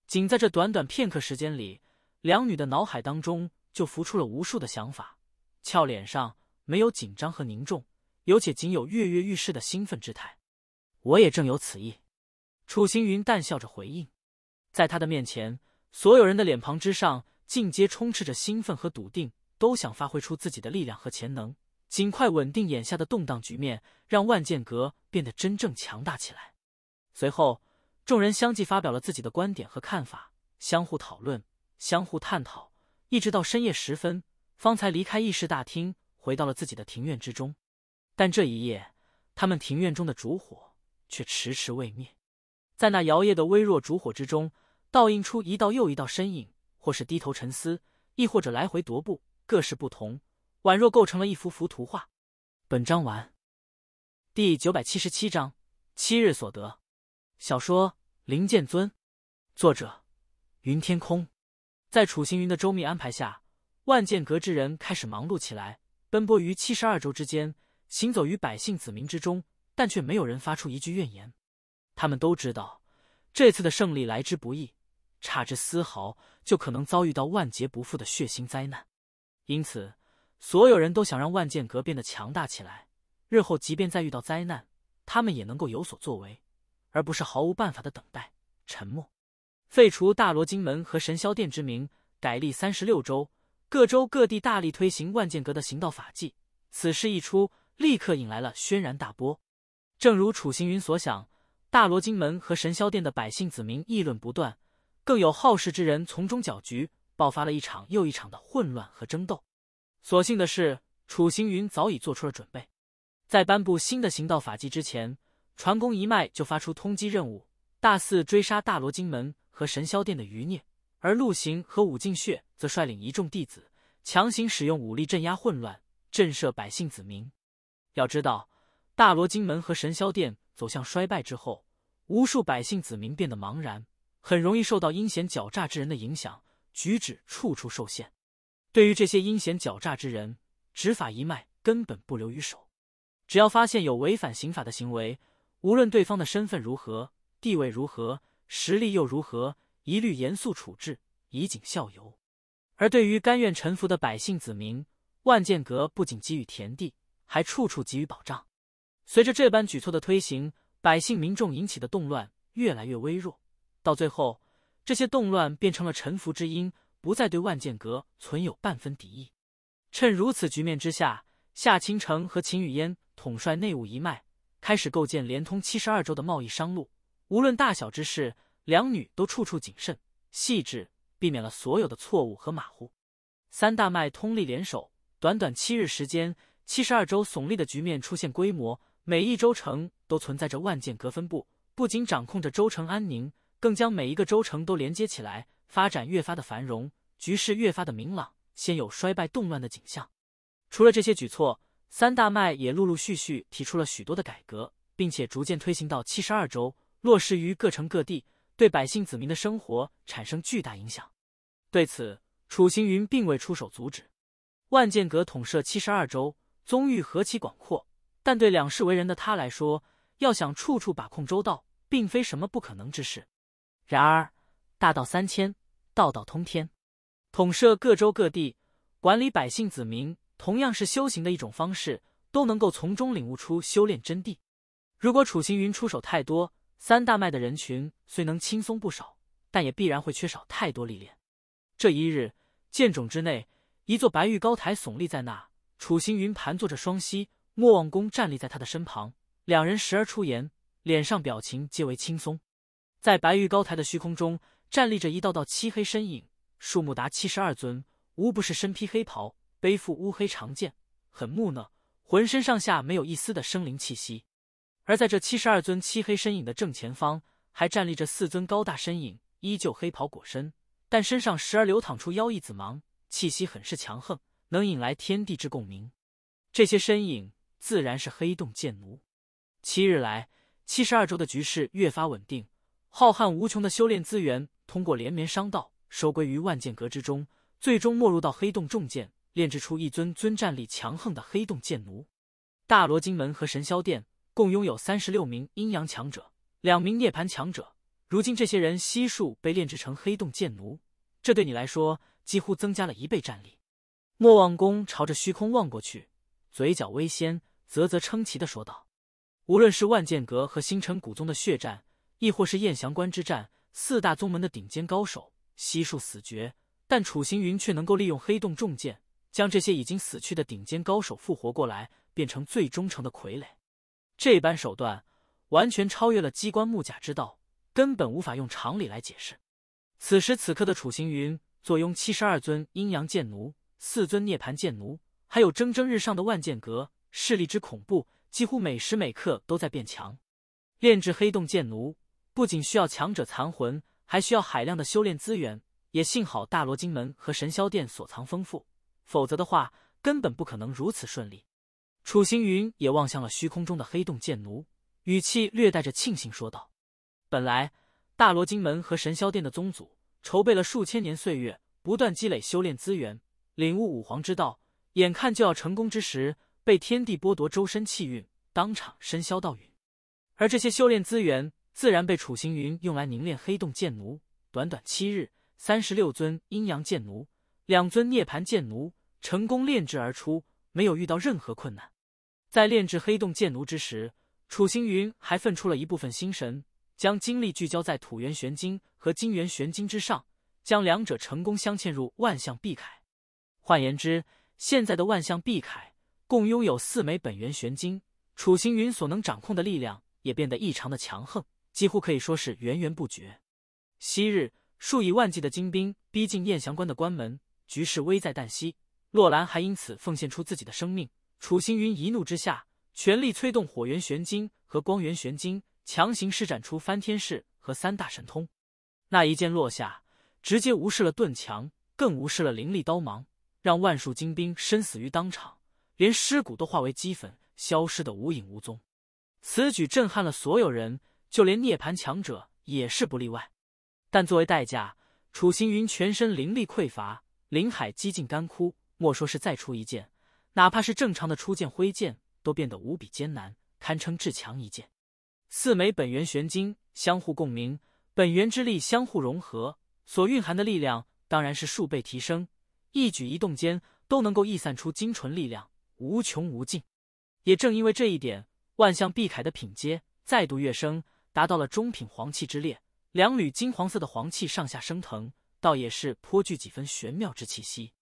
仅在这短短片刻时间里，两女的脑海当中就浮出了无数的想法，俏脸上没有紧张和凝重，有且仅有跃跃欲试的兴奋之态。我也正有此意。楚行云淡笑着回应，在他的面前。所有人的脸庞之上，尽皆充斥着兴奋和笃定，都想发挥出自己的力量和潜能，尽快稳定眼下的动荡局面，让万剑阁变得真正强大起来。随后，众人相继发表了自己的观点和看法，相互讨论，相互探讨，一直到深夜时分，方才离开议事大厅，回到了自己的庭院之中。但这一夜，他们庭院中的烛火却迟迟未灭，在那摇曳的微弱烛火之中。倒映出一道又一道身影，或是低头沉思，亦或者来回踱步，各式不同，宛若构成了一幅幅图画。本章完。第九百七十七章七日所得。小说《灵剑尊》，作者云天空。在楚行云的周密安排下，万剑阁之人开始忙碌起来，奔波于七十二州之间，行走于百姓子民之中，但却没有人发出一句怨言。他们都知道，这次的胜利来之不易。差之丝毫，就可能遭遇到万劫不复的血腥灾难。因此，所有人都想让万剑阁变得强大起来，日后即便再遇到灾难，他们也能够有所作为，而不是毫无办法的等待、沉默。废除大罗金门和神霄殿之名，改立三十六州，各州各地大力推行万剑阁的行道法纪。此事一出，立刻引来了轩然大波。正如楚行云所想，大罗金门和神霄殿的百姓子民议论不断。更有好事之人从中搅局，爆发了一场又一场的混乱和争斗。所幸的是，楚行云早已做出了准备，在颁布新的行道法纪之前，传功一脉就发出通缉任务，大肆追杀大罗金门和神霄殿的余孽；而陆行和武进血则率领一众弟子，强行使用武力镇压混乱，震慑百姓子民。要知道，大罗金门和神霄殿走向衰败之后，无数百姓子民变得茫然。很容易受到阴险狡诈之人的影响，举止处处受限。对于这些阴险狡诈之人，执法一脉根本不留于手。只要发现有违反刑法的行为，无论对方的身份如何、地位如何、实力又如何，一律严肃处置，以儆效尤。而对于甘愿臣服的百姓子民，万剑阁不仅给予田地，还处处给予保障。随着这般举措的推行，百姓民众引起的动乱越来越微弱。到最后，这些动乱变成了臣服之因，不再对万剑阁存有半分敌意。趁如此局面之下，夏倾城和秦雨嫣统帅内务一脉，开始构建连通七十二州的贸易商路。无论大小之事，两女都处处谨慎细致，避免了所有的错误和马虎。三大脉通力联手，短短七日时间，七十二州耸立的局面出现规模，每一州城都存在着万剑阁分部，不仅掌控着州城安宁。更将每一个州城都连接起来，发展越发的繁荣，局势越发的明朗，先有衰败动乱的景象。除了这些举措，三大脉也陆陆续续提出了许多的改革，并且逐渐推行到七十二州，落实于各城各地，对百姓子民的生活产生巨大影响。对此，楚行云并未出手阻止。万剑阁统摄七十二州，宗域何其广阔，但对两世为人的他来说，要想处处把控周到，并非什么不可能之事。然而，大道三千，道道通天。统摄各州各地，管理百姓子民，同样是修行的一种方式，都能够从中领悟出修炼真谛。如果楚行云出手太多，三大脉的人群虽能轻松不少，但也必然会缺少太多历练。这一日，剑冢之内，一座白玉高台耸立在那，楚行云盘坐着双膝，莫忘公站立在他的身旁，两人时而出言，脸上表情皆为轻松。在白玉高台的虚空中，站立着一道道漆黑身影，数目达七十二尊，无不是身披黑袍，背负乌黑长剑，很木讷，浑身上下没有一丝的生灵气息。而在这七十二尊漆黑身影的正前方，还站立着四尊高大身影，依旧黑袍裹身，但身上时而流淌出妖异紫芒，气息很是强横，能引来天地之共鸣。这些身影自然是黑洞剑奴。七日来，七十二州的局势越发稳定，浩瀚无穷的修炼资源通过连绵商道收归于万剑阁之中，最终没入到黑洞重剑，炼制出一尊尊战力强横的黑洞剑奴。大罗金门和神霄殿共拥有三十六名阴阳强者，两名涅槃强者。如今这些人悉数被炼制成黑洞剑奴，这对你来说几乎增加了一倍战力。莫忘公朝着虚空望过去，嘴角微掀，啧啧称奇的说道：“无论是万剑阁和星辰古宗的血战，亦或是燕翔关之战，四大宗门的顶尖高手悉数死绝，但楚行云却能够利用黑洞重剑，将这些已经死去的顶尖高手复活过来，变成最忠诚的傀儡。这般手段完全超越了机关木甲之道。”根本无法用常理来解释。此时此刻的楚行云，坐拥七十二尊阴阳剑奴、四尊涅槃剑奴，还有蒸蒸日上的万剑阁，势力之恐怖，几乎每时每刻都在变强。炼制黑洞剑奴，不仅需要强者残魂，还需要海量的修炼资源。也幸好大罗金门和神霄殿所藏丰富，否则的话，根本不可能如此顺利。楚行云也望向了虚空中的黑洞剑奴，语气略带着庆幸说道。本来大罗金门和神霄殿的宗祖筹备了数千年岁月，不断积累修炼资源，领悟五皇之道，眼看就要成功之时，被天地剥夺周身气运，当场身消道陨。而这些修炼资源自然被楚行云用来凝练黑洞剑奴。短短七日，三十六尊阴阳剑奴，两尊涅槃剑奴成功炼制而出，没有遇到任何困难。在炼制黑洞剑奴之时，楚行云还分出了一部分心神。将精力聚焦在土元玄金和金元玄金之上，将两者成功镶嵌入万象碧铠。换言之，现在的万象碧铠共拥有四枚本源玄金，楚行云所能掌控的力量也变得异常的强横，几乎可以说是源源不绝。昔日数以万计的精兵逼近燕翔关的关门，局势危在旦夕。洛兰还因此奉献出自己的生命。楚行云一怒之下，全力催动火元玄经和光元玄经。强行施展出翻天式和三大神通，那一剑落下，直接无视了盾墙，更无视了灵力刀芒，让万数精兵身死于当场，连尸骨都化为齑粉，消失的无影无踪。此举震撼了所有人，就连涅槃强者也是不例外。但作为代价，楚行云全身灵力匮乏，灵海几近干枯。莫说是再出一剑，哪怕是正常的出剑挥剑，都变得无比艰难，堪称至强一剑。四枚本源玄晶相互共鸣，本源之力相互融合，所蕴含的力量当然是数倍提升。一举一动间都能够溢散出精纯力量，无穷无尽。也正因为这一点，万象碧铠的品阶再度跃升，达到了中品黄气之列。两缕金黄色的黄气上下升腾，倒也是颇具几分玄妙之气息。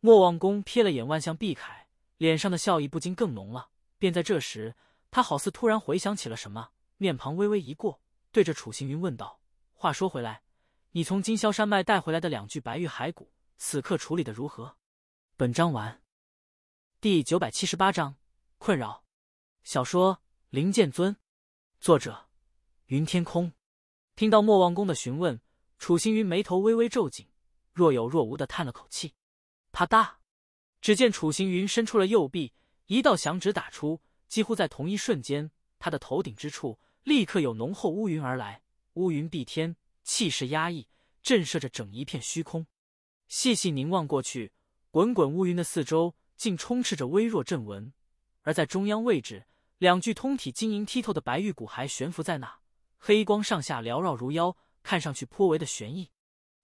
莫望公瞥了眼万象碧铠，脸上的笑意不禁更浓了。便在这时，他好似突然回想起了什么。面庞微微一过，对着楚行云问道：“话说回来，你从金霄山脉带回来的两具白玉骸骨，此刻处理的如何？”本章完。第九百七十八章困扰。小说《灵剑尊》，作者云天空。听到莫望公的询问，楚行云眉头微微皱紧，若有若无的叹了口气。啪嗒！只见楚行云伸出了右臂，一道响指打出，几乎在同一瞬间，他的头顶之处。立刻有浓厚乌云而来，乌云蔽天，气势压抑，震慑着整一片虚空。细细凝望过去，滚滚乌云的四周竟充斥着微弱阵纹，而在中央位置，两具通体晶莹剔透的白玉骨骸悬浮在那，黑光上下缭绕如妖，看上去颇为的玄异。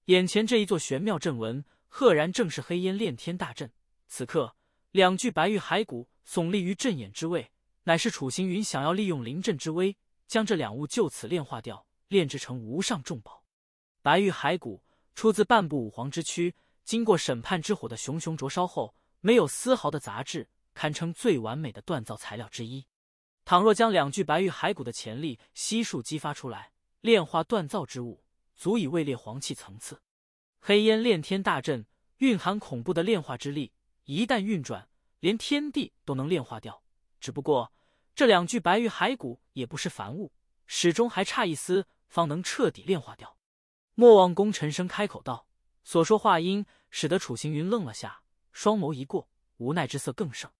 眼前这一座玄妙阵纹，赫然正是黑烟炼天大阵。此刻，两具白玉骸骨耸立于阵眼之位，乃是楚行云想要利用临阵之威。将这两物就此炼化掉，炼制成无上重宝。白玉骸骨出自半部五皇之躯，经过审判之火的熊熊灼烧后，没有丝毫的杂质，堪称最完美的锻造材料之一。倘若将两具白玉骸骨的潜力悉数激发出来，炼化锻造之物，足以位列黄气层次。黑烟炼天大阵蕴含恐怖的炼化之力，一旦运转，连天地都能炼化掉。只不过。这两具白玉骸骨也不是凡物，始终还差一丝，方能彻底炼化掉。莫望公沉声开口道：“所说话音使得楚行云愣了下，双眸一过，无奈之色更盛。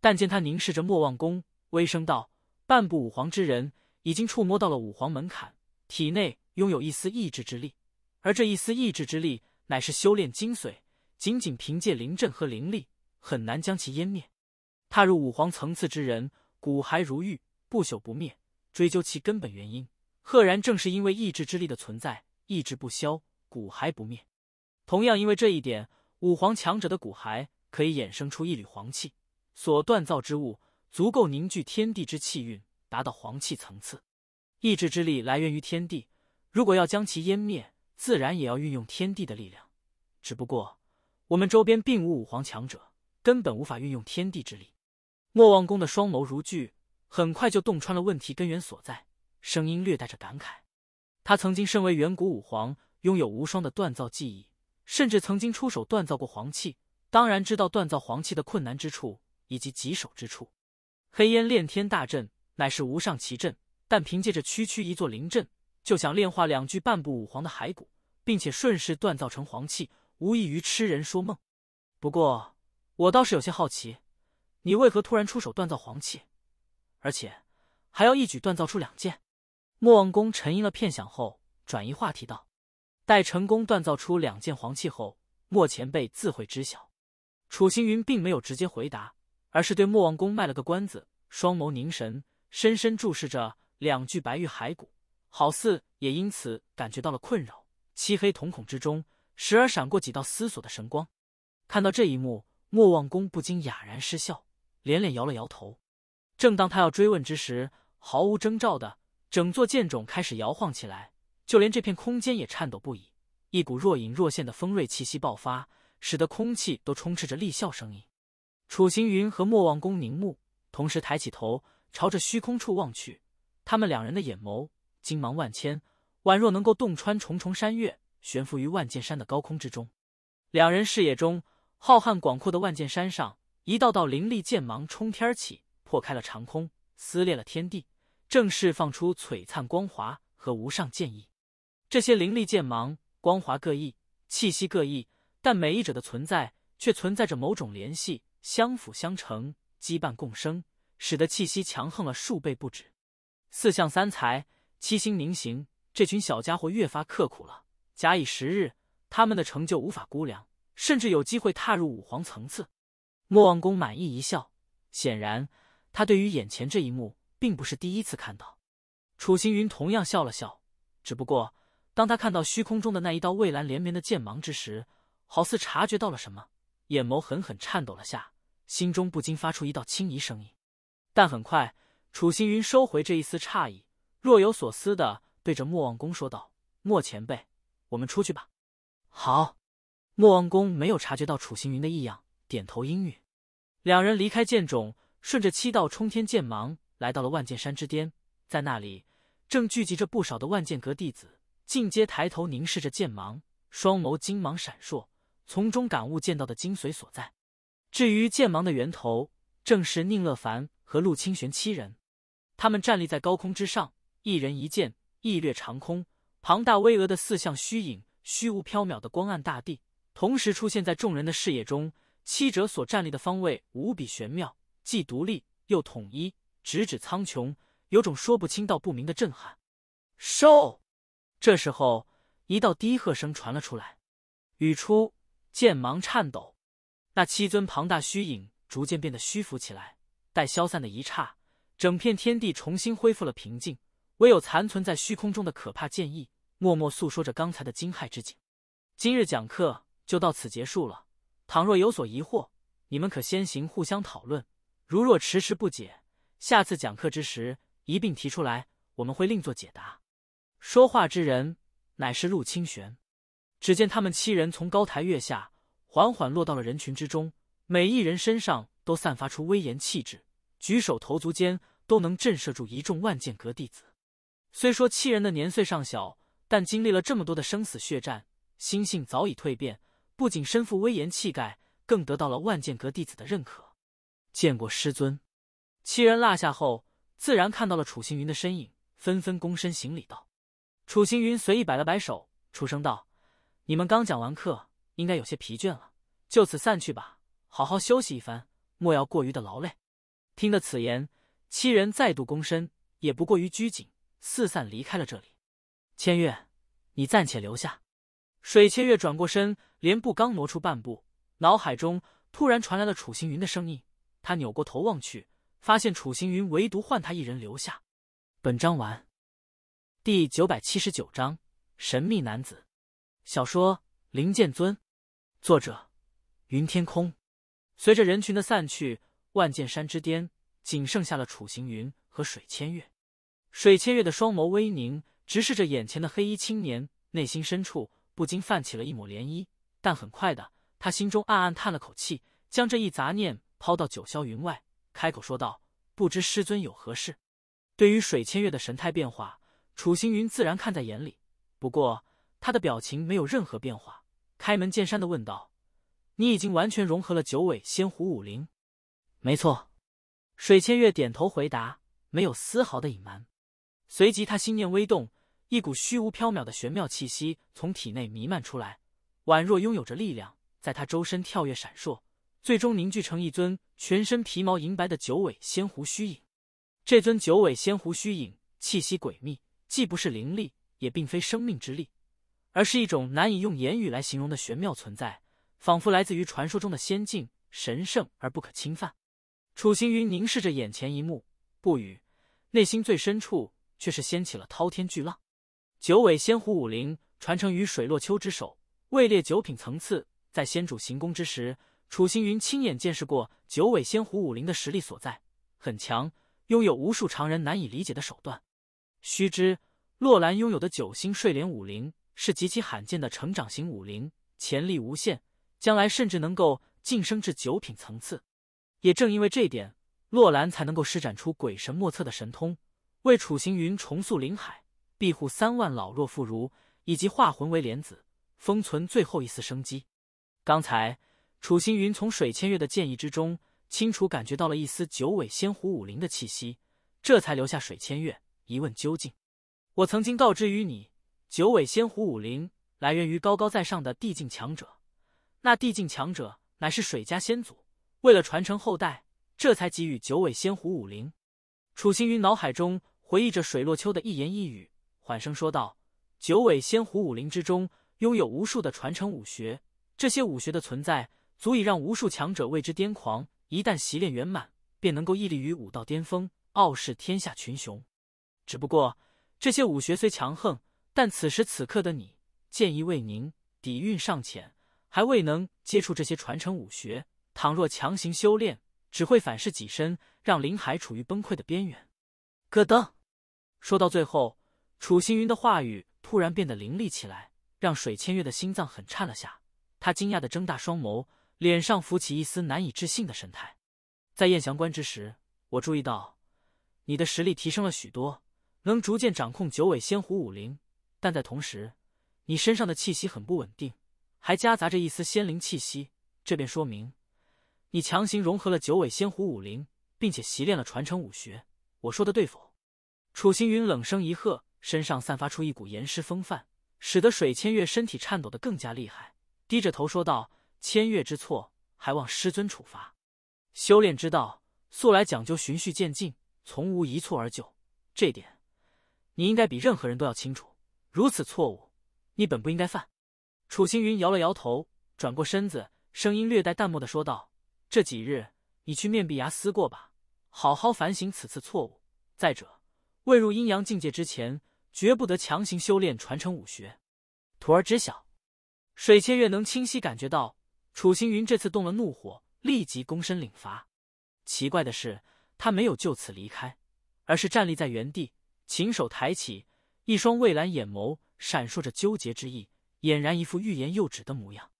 但见他凝视着莫望公，微声道：“半部武皇之人，已经触摸到了武皇门槛，体内拥有一丝意志之力，而这一丝意志之力，乃是修炼精髓，仅仅凭借灵阵和灵力，很难将其湮灭。踏入武皇层次之人，骨骸如玉，不朽不灭。追究其根本原因，赫然正是因为意志之力的存在，意志不消，骨骸不灭。”同样，因为这一点，武皇强者的骨骸可以衍生出一缕黄气，所锻造之物足够凝聚天地之气运，达到黄气层次。意志之力来源于天地，如果要将其湮灭，自然也要运用天地的力量。只不过，我们周边并无武皇强者，根本无法运用天地之力。莫望公的双眸如炬，很快就洞穿了问题根源所在，声音略带着感慨。他曾经身为远古武皇，拥有无双的锻造技艺。甚至曾经出手锻造过黄气，当然知道锻造黄气的困难之处以及棘手之处。黑烟炼天大阵乃是无上奇阵，但凭借着区区一座灵阵，就想炼化两具半部武皇的骸骨，并且顺势锻造成黄气，无异于痴人说梦。不过，我倒是有些好奇，你为何突然出手锻造黄器，而且还要一举锻造出两件？莫望公沉吟了片响后，转移话题道。待成功锻造出两件黄器后，莫前辈自会知晓。楚星云并没有直接回答，而是对莫王公卖了个关子，双眸凝神，深深注视着两具白玉骸骨，好似也因此感觉到了困扰。漆黑瞳孔之中，时而闪过几道思索的神光。看到这一幕，莫望公不禁哑然失笑，连连摇了摇头。正当他要追问之时，毫无征兆的，整座剑冢开始摇晃起来。就连这片空间也颤抖不已，一股若隐若现的锋锐气息爆发，使得空气都充斥着厉啸声音。楚行云和莫望公凝目，同时抬起头，朝着虚空处望去。他们两人的眼眸金芒万千，宛若能够洞穿重重山岳，悬浮于万剑山的高空之中。两人视野中，浩瀚广阔的万剑山上，一道道凌厉剑芒冲天起，破开了长空，撕裂了天地，正释放出璀璨光华和无上剑意。这些灵力剑芒，光华各异，气息各异，但每一者的存在却存在着某种联系，相辅相成，羁绊共生，使得气息强横了数倍不止。四象三才，七星凝形，这群小家伙越发刻苦了。假以时日，他们的成就无法估量，甚至有机会踏入武皇层次。莫望公满意一笑，显然他对于眼前这一幕并不是第一次看到。楚行云同样笑了笑，只不过。当他看到虚空中的那一道蔚蓝连绵的剑芒之时，好似察觉到了什么，眼眸狠狠颤抖了下，心中不禁发出一道轻疑声音。但很快，楚星云收回这一丝诧异，若有所思的对着莫望公说道：“莫前辈，我们出去吧。”好。莫王公没有察觉到楚星云的异样，点头应允。两人离开剑冢，顺着七道冲天剑芒来到了万剑山之巅，在那里正聚集着不少的万剑阁弟子。进阶抬头凝视着剑芒，双眸金芒闪烁，从中感悟剑道的精髓所在。至于剑芒的源头，正是宁乐凡和陆清玄七人。他们站立在高空之上，一人一剑，一掠长空。庞大巍峨的四象虚影，虚无缥缈的光暗大地，同时出现在众人的视野中。七者所站立的方位无比玄妙，既独立又统一，直指苍穹，有种说不清道不明的震撼。收。这时候，一道低喝声传了出来，语出，剑芒颤抖，那七尊庞大虚影逐渐变得虚浮起来。待消散的一刹，整片天地重新恢复了平静，唯有残存在虚空中的可怕剑意，默默诉说着刚才的惊骇之景。今日讲课就到此结束了，倘若有所疑惑，你们可先行互相讨论。如若迟迟不解，下次讲课之时一并提出来，我们会另作解答。说话之人乃是陆清玄。只见他们七人从高台跃下，缓缓落到了人群之中。每一人身上都散发出威严气质，举手投足间都能震慑住一众万剑阁弟子。虽说七人的年岁尚小，但经历了这么多的生死血战，心性早已蜕变。不仅身负威严气概，更得到了万剑阁弟子的认可。见过师尊，七人落下后，自然看到了楚星云的身影，纷纷躬身行礼道。楚行云随意摆了摆手，出声道：“你们刚讲完课，应该有些疲倦了，就此散去吧，好好休息一番，莫要过于的劳累。”听得此言，七人再度躬身，也不过于拘谨，四散离开了这里。千月，你暂且留下。水千月转过身，连步刚挪出半步，脑海中突然传来了楚行云的声音。他扭过头望去，发现楚行云唯独换他一人留下。本章完。第九百七十九章神秘男子。小说《灵剑尊》，作者云天空。随着人群的散去，万剑山之巅仅剩下了楚行云和水千月。水千月的双眸微凝。直视着眼前的黑衣青年，内心深处不禁泛起了一抹涟漪。但很快的，他心中暗暗叹了口气，将这一杂念抛到九霄云外，开口说道：“不知师尊有何事？”对于水千月的神态变化，楚星云自然看在眼里。不过他的表情没有任何变化，开门见山的问道：“你已经完全融合了九尾仙狐武灵？”“没错。”水千月点头回答，没有丝毫的隐瞒。随即，他心念微动，一股虚无缥缈的玄妙气息从体内弥漫出来，宛若拥有着力量，在他周身跳跃闪烁，最终凝聚成一尊全身皮毛银白的九尾仙狐虚影。这尊九尾仙狐虚影气息诡秘，既不是灵力，也并非生命之力，而是一种难以用言语来形容的玄妙存在，仿佛来自于传说中的仙境，神圣而不可侵犯。楚行云凝视着眼前一幕，不语，内心最深处。却是掀起了滔天巨浪。九尾仙狐武灵传承于水落秋之手，位列九品层次。在仙主行宫之时，楚行云亲眼见识过九尾仙狐武灵的实力所在，很强，拥有无数常人难以理解的手段。须知，洛兰拥有的九星睡莲武灵是极其罕见的成长型武灵，潜力无限，将来甚至能够晋升至九品层次。也正因为这点，洛兰才能够施展出鬼神莫测的神通。为楚行云重塑灵海，庇护三万老弱妇孺，以及化魂为莲子，封存最后一丝生机。刚才楚行云从水千月的剑意之中，清楚感觉到了一丝九尾仙狐武灵的气息，这才留下水千月一问究竟。我曾经告知于你，九尾仙狐武灵来源于高高在上的地境强者，那地境强者乃是水家先祖，为了传承后代，这才给予九尾仙狐武灵。楚行云脑海中。回忆着水落秋的一言一语，缓声说道：“九尾仙狐武林之中拥有无数的传承武学，这些武学的存在足以让无数强者为之癫狂。一旦习练圆满，便能够屹立于武道巅峰，傲视天下群雄。只不过这些武学虽强横，但此时此刻的你剑意未凝，底蕴尚浅，还未能接触这些传承武学。倘若强行修炼，只会反噬己身，让灵海处于崩溃的边缘。”咯噔，说到最后，楚行云的话语突然变得凌厉起来，让水千月的心脏狠颤了下。他惊讶的睁大双眸，脸上浮起一丝难以置信的神态。在燕翔关之时，我注意到你的实力提升了许多，能逐渐掌控九尾仙狐武灵。但在同时，你身上的气息很不稳定，还夹杂着一丝仙灵气息。这便说明，你强行融合了九尾仙狐武灵，并且习练了传承武学。我说的对否？楚星云冷声一喝，身上散发出一股严师风范，使得水千月身体颤抖的更加厉害，低着头说道：“千月之错，还望师尊处罚。修炼之道，素来讲究循序渐进，从无一蹴而就，这点你应该比任何人都要清楚。如此错误，你本不应该犯。”楚星云摇了摇头，转过身子，声音略带淡漠的说道：“这几日，你去面壁崖思过吧。”好好反省此次错误。再者，未入阴阳境界之前，绝不得强行修炼传承武学。徒儿知晓。水千月能清晰感觉到楚行云这次动了怒火，立即躬身领罚。奇怪的是，他没有就此离开，而是站立在原地，琴手抬起，一双蔚蓝眼眸闪烁着纠结之意，俨然一副欲言又止的模样。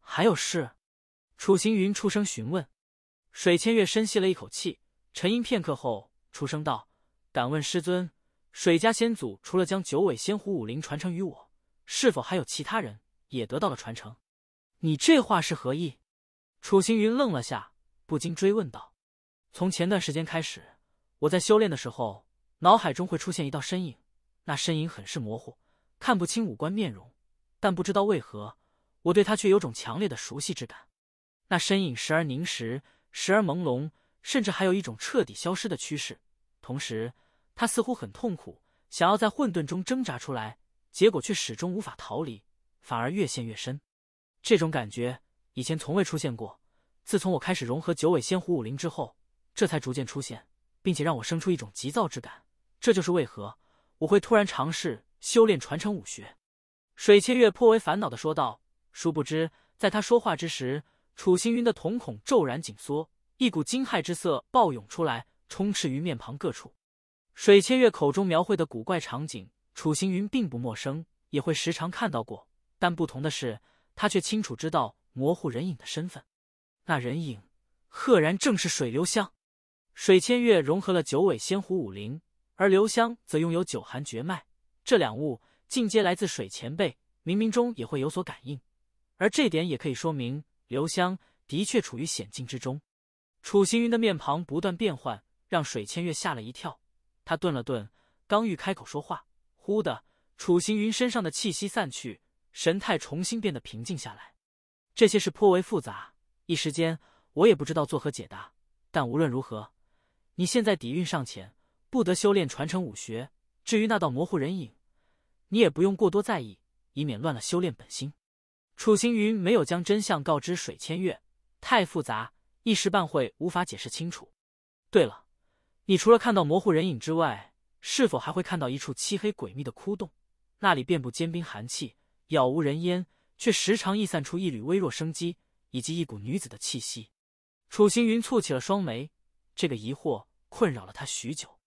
还有事？楚行云出声询问。水千月深吸了一口气。沉吟片刻后，出声道：“敢问师尊，水家先祖除了将九尾仙狐武灵传承于我，是否还有其他人也得到了传承？你这话是何意？”楚行云愣了下，不禁追问道：“从前段时间开始，我在修炼的时候，脑海中会出现一道身影，那身影很是模糊，看不清五官面容，但不知道为何，我对他却有种强烈的熟悉之感。那身影时而凝实，时而朦胧，甚至还有一种彻底消失的趋势。同时，他似乎很痛苦，想要在混沌中挣扎出来，结果却始终无法逃离，反而越陷越深。这种感觉以前从未出现过，自从我开始融合九尾仙狐武灵之后，这才逐渐出现，并且让我生出一种急躁之感。这就是为何我会突然尝试修炼传承武学。水切月颇为烦恼的说道。殊不知，在他说话之时，楚行云的瞳孔骤然紧缩，一股惊骇之色暴涌出来，充斥于面庞各处。水千月口中描绘的古怪场景，楚行云并不陌生，也会时常看到过。但不同的是，他却清楚知道模糊人影的身份。那人影，赫然正是水流香。水千月融合了九尾仙狐武灵，而流香则拥有九寒绝脉，这两物。进阶来自水前辈，冥冥中也会有所感应，而这点也可以说明刘香的确处于险境之中。楚行云的面庞不断变换，让水千月吓了一跳。他顿了顿，刚欲开口说话，忽的，楚行云身上的气息散去，神态重新变得平静下来。这些事颇为复杂，一时间我也不知道作何解答。但无论如何，你现在底蕴尚浅，不得修炼传承武学。至于那道模糊人影，你也不用过多在意，以免乱了修炼本心。楚行云没有将真相告知水千月，太复杂，一时半会无法解释清楚。对了，你除了看到模糊人影之外，是否还会看到一处漆黑诡秘的窟洞？那里遍布坚冰寒气，杳无人烟，却时常溢散出一缕微弱生机，以及一股女子的气息。楚行云蹙起了双眉，这个疑惑困扰了他许久。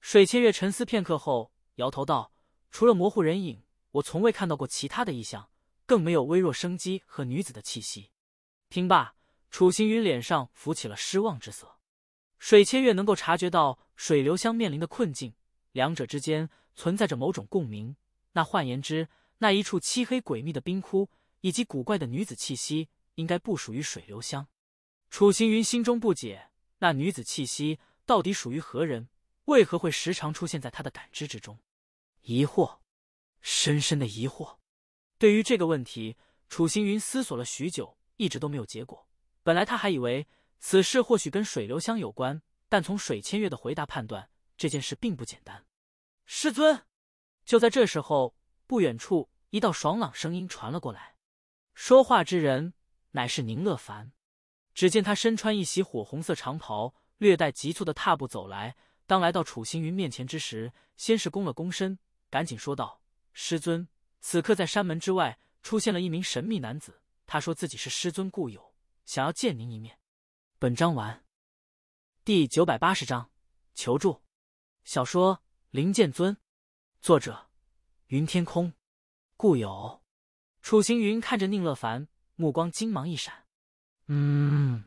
水千月沉思片刻后，摇头道。除了模糊人影，我从未看到过其他的异象，更没有微弱生机和女子的气息。听罢，楚行云脸上浮起了失望之色。水千月能够察觉到水流香面临的困境，两者之间存在着某种共鸣。那换言之，那一处漆黑诡秘的冰窟以及古怪的女子气息，应该不属于水流香。楚行云心中不解，那女子气息到底属于何人？为何会时常出现在他的感知之中？疑惑，深深的疑惑。对于这个问题，楚行云思索了许久，一直都没有结果。本来他还以为此事或许跟水流香有关，但从水千月的回答判断，这件事并不简单。师尊，就在这时候，不远处一道爽朗声音传了过来。说话之人乃是宁乐凡。只见他身穿一袭火红色长袍，略带急促的踏步走来。当来到楚行云面前之时，先是躬了躬身。赶紧说道：“师尊，此刻在山门之外出现了一名神秘男子，他说自己是师尊故友，想要见您一面。”本章完。第九百八十章求助。小说《灵剑尊》，作者云天空。故友。楚行云看着宁乐凡，目光金芒一闪。嗯。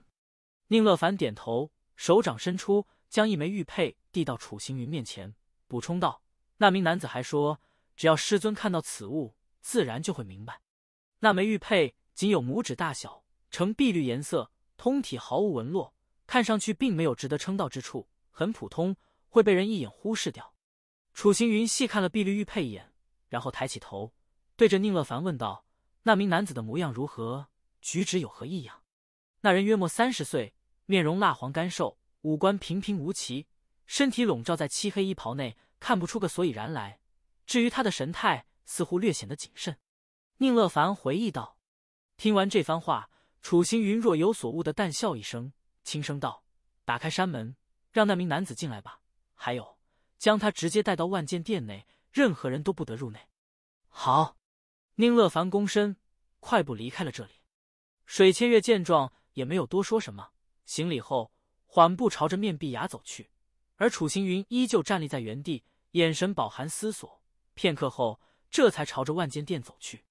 宁乐凡点头，手掌伸出，将一枚玉佩递到楚行云面前，补充道。那名男子还说：“只要师尊看到此物，自然就会明白。”那枚玉佩仅有拇指大小，呈碧绿颜色，通体毫无纹络，看上去并没有值得称道之处，很普通，会被人一眼忽视掉。楚行云细看了碧绿玉佩一眼，然后抬起头，对着宁乐凡问道：“那名男子的模样如何？举止有何异样？”那人约莫三十岁，面容蜡黄干瘦，五官平平无奇，身体笼罩在漆黑衣袍内。看不出个所以然来。至于他的神态，似乎略显得谨慎。宁乐凡回忆道：“听完这番话，楚星云若有所悟的淡笑一声，轻声道：‘打开山门，让那名男子进来吧。还有，将他直接带到万剑殿内，任何人都不得入内。’好。”宁乐凡躬身，快步离开了这里。水千月见状，也没有多说什么，行礼后缓步朝着面壁崖走去，而楚行云依旧站立在原地。眼神饱含思索，片刻后，这才朝着万剑殿走去。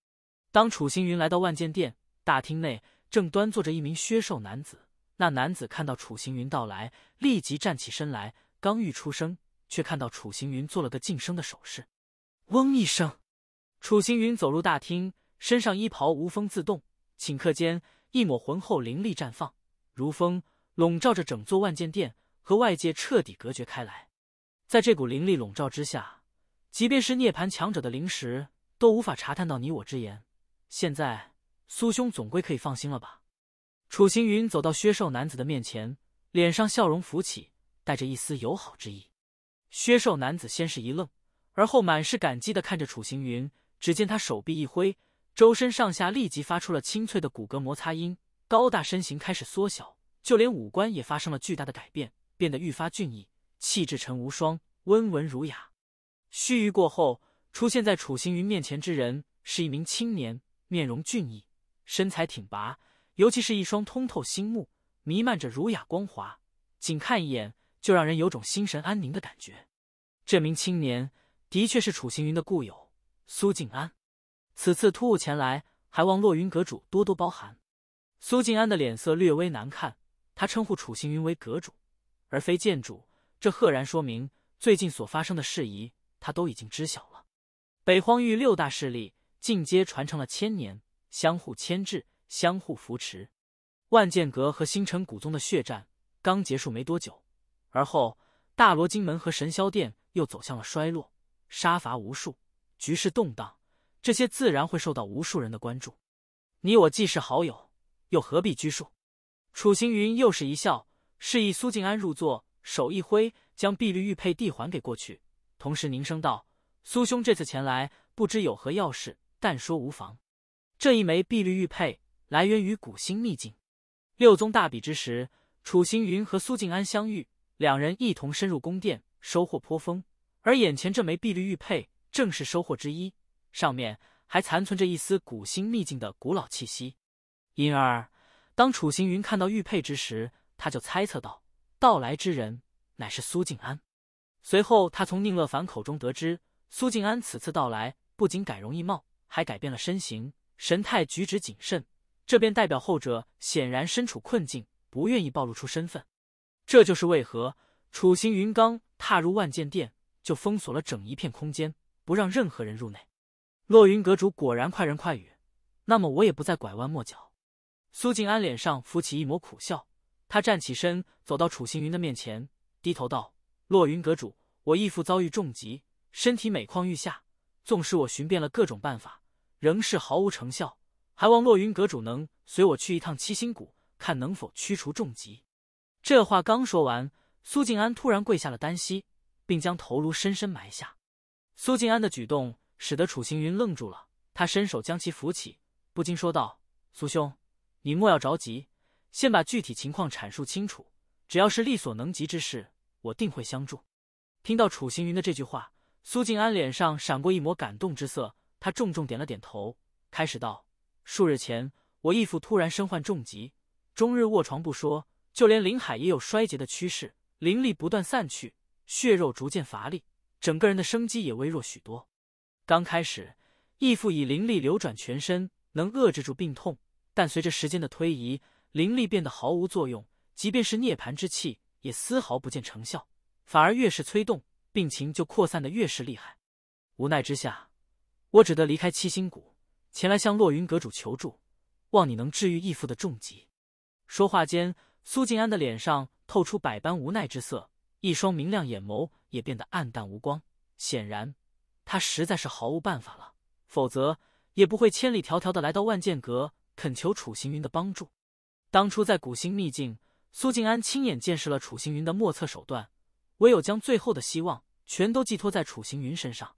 当楚星云来到万剑殿大厅内，正端坐着一名削瘦男子。那男子看到楚行云到来，立即站起身来，刚欲出声，却看到楚行云做了个噤声的手势。嗡一声，楚行云走入大厅，身上衣袍无风自动，顷刻间，一抹浑厚灵力绽放，如风笼罩着整座万剑殿，和外界彻底隔绝开来。在这股灵力笼罩之下，即便是涅槃强者的灵识都无法查探到你我之言。现在苏兄总归可以放心了吧？楚行云走到削瘦男子的面前，脸上笑容浮起，带着一丝友好之意。削瘦男子先是一愣，而后满是感激的看着楚行云。只见他手臂一挥，周身上下立即发出了清脆的骨骼摩擦音，高大身形开始缩小，就连五官也发生了巨大的改变，变得愈发俊逸，气质沉无双，温文儒雅。须臾过后，出现在楚行云面前之人是一名青年，面容俊逸，身材挺拔，尤其是一双通透星目，弥漫着儒雅光华，仅看一眼就让人有种心神安宁的感觉。这名青年的确是楚行云的故友苏静安，此次突兀前来，还望落云阁主多多包涵。苏静安的脸色略微难看，他称呼楚行云为阁主，而非剑主，这赫然说明最近所发生的事宜。他都已经知晓了。北荒域六大势力进阶传承了千年，相互牵制，相互扶持。万剑阁和星辰古宗的血战刚结束没多久，而后大罗金门和神霄殿又走向了衰落，杀伐无数，局势动荡，这些自然会受到无数人的关注。你我既是好友，又何必拘束？楚行云又是一笑，示意苏静安入座，手一挥，将碧绿玉佩递还给过去。同时凝声道：“苏兄这次前来，不知有何要事，但说无妨。这一枚碧绿玉佩来源于古星秘境。六宗大比之时，楚行云和苏静安相遇，两人一同深入宫殿，收获颇丰。而眼前这枚碧绿玉佩正是收获之一，上面还残存着一丝古星秘境的古老气息。因而，当楚行云看到玉佩之时，他就猜测到，到来之人乃是苏静安。”随后，他从宁乐凡口中得知，苏静安此次到来，不仅改容易貌，还改变了身形、神态，举止谨慎。这便代表后者显然身处困境，不愿意暴露出身份。这就是为何楚行云刚踏入万剑殿，就封锁了整一片空间，不让任何人入内。洛云阁主果然快人快语，那么我也不再拐弯抹角。苏静安脸上浮起一抹苦笑，他站起身，走到楚行云的面前，低头道。洛云阁主，我义父遭遇重疾，身体每况愈下。纵使我寻遍了各种办法，仍是毫无成效。还望洛云阁主能随我去一趟七星谷，看能否驱除重疾。这话刚说完，苏静安突然跪下了单膝，并将头颅深深埋下。苏静安的举动使得楚行云愣住了，他伸手将其扶起，不禁说道：“苏兄，你莫要着急，先把具体情况阐述清楚。只要是力所能及之事。”我定会相助。听到楚行云的这句话，苏静安脸上闪过一抹感动之色，他重重点了点头，开始道：“数日前，我义父突然身患重疾，终日卧床不说，就连灵海也有衰竭的趋势，灵力不断散去，血肉逐渐乏力，整个人的生机也微弱许多。刚开始，义父以灵力流转全身，能遏制住病痛，但随着时间的推移，灵力变得毫无作用，即便是涅槃之气。”也丝毫不见成效，反而越是催动，病情就扩散的越是厉害。无奈之下，我只得离开七星谷，前来向洛云阁主求助，望你能治愈义父的重疾。说话间，苏静安的脸上透出百般无奈之色，一双明亮眼眸也变得暗淡无光。显然，他实在是毫无办法了，否则也不会千里迢迢的来到万剑阁恳求楚行云的帮助。当初在古星秘境。苏静安亲眼见识了楚行云的莫测手段，唯有将最后的希望全都寄托在楚行云身上。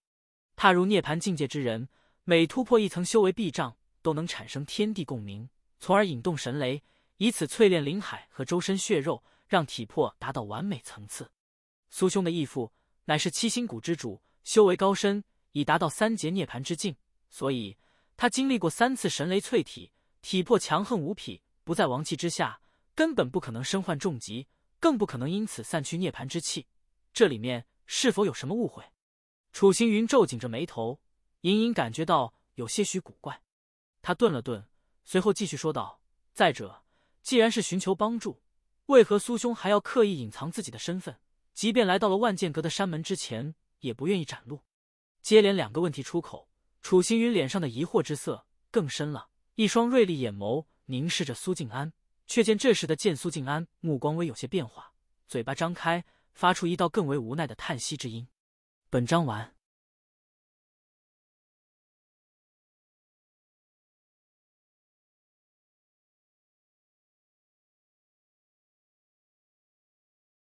踏入涅槃境界之人，每突破一层修为壁障，都能产生天地共鸣，从而引动神雷，以此淬炼灵海和周身血肉，让体魄达到完美层次。苏兄的义父乃是七星谷之主，修为高深，已达到三劫涅槃之境，所以他经历过三次神雷淬体，体魄强横无匹，不在王气之下。根本不可能身患重疾，更不可能因此散去涅槃之气。这里面是否有什么误会？楚行云皱紧着眉头，隐隐感觉到有些许古怪。他顿了顿，随后继续说道：“再者，既然是寻求帮助，为何苏兄还要刻意隐藏自己的身份？即便来到了万剑阁的山门之前，也不愿意展露。”接连两个问题出口，楚行云脸上的疑惑之色更深了，一双锐利眼眸凝视着苏静安。却见这时的剑苏静安目光微有些变化，嘴巴张开，发出一道更为无奈的叹息之音。本章完。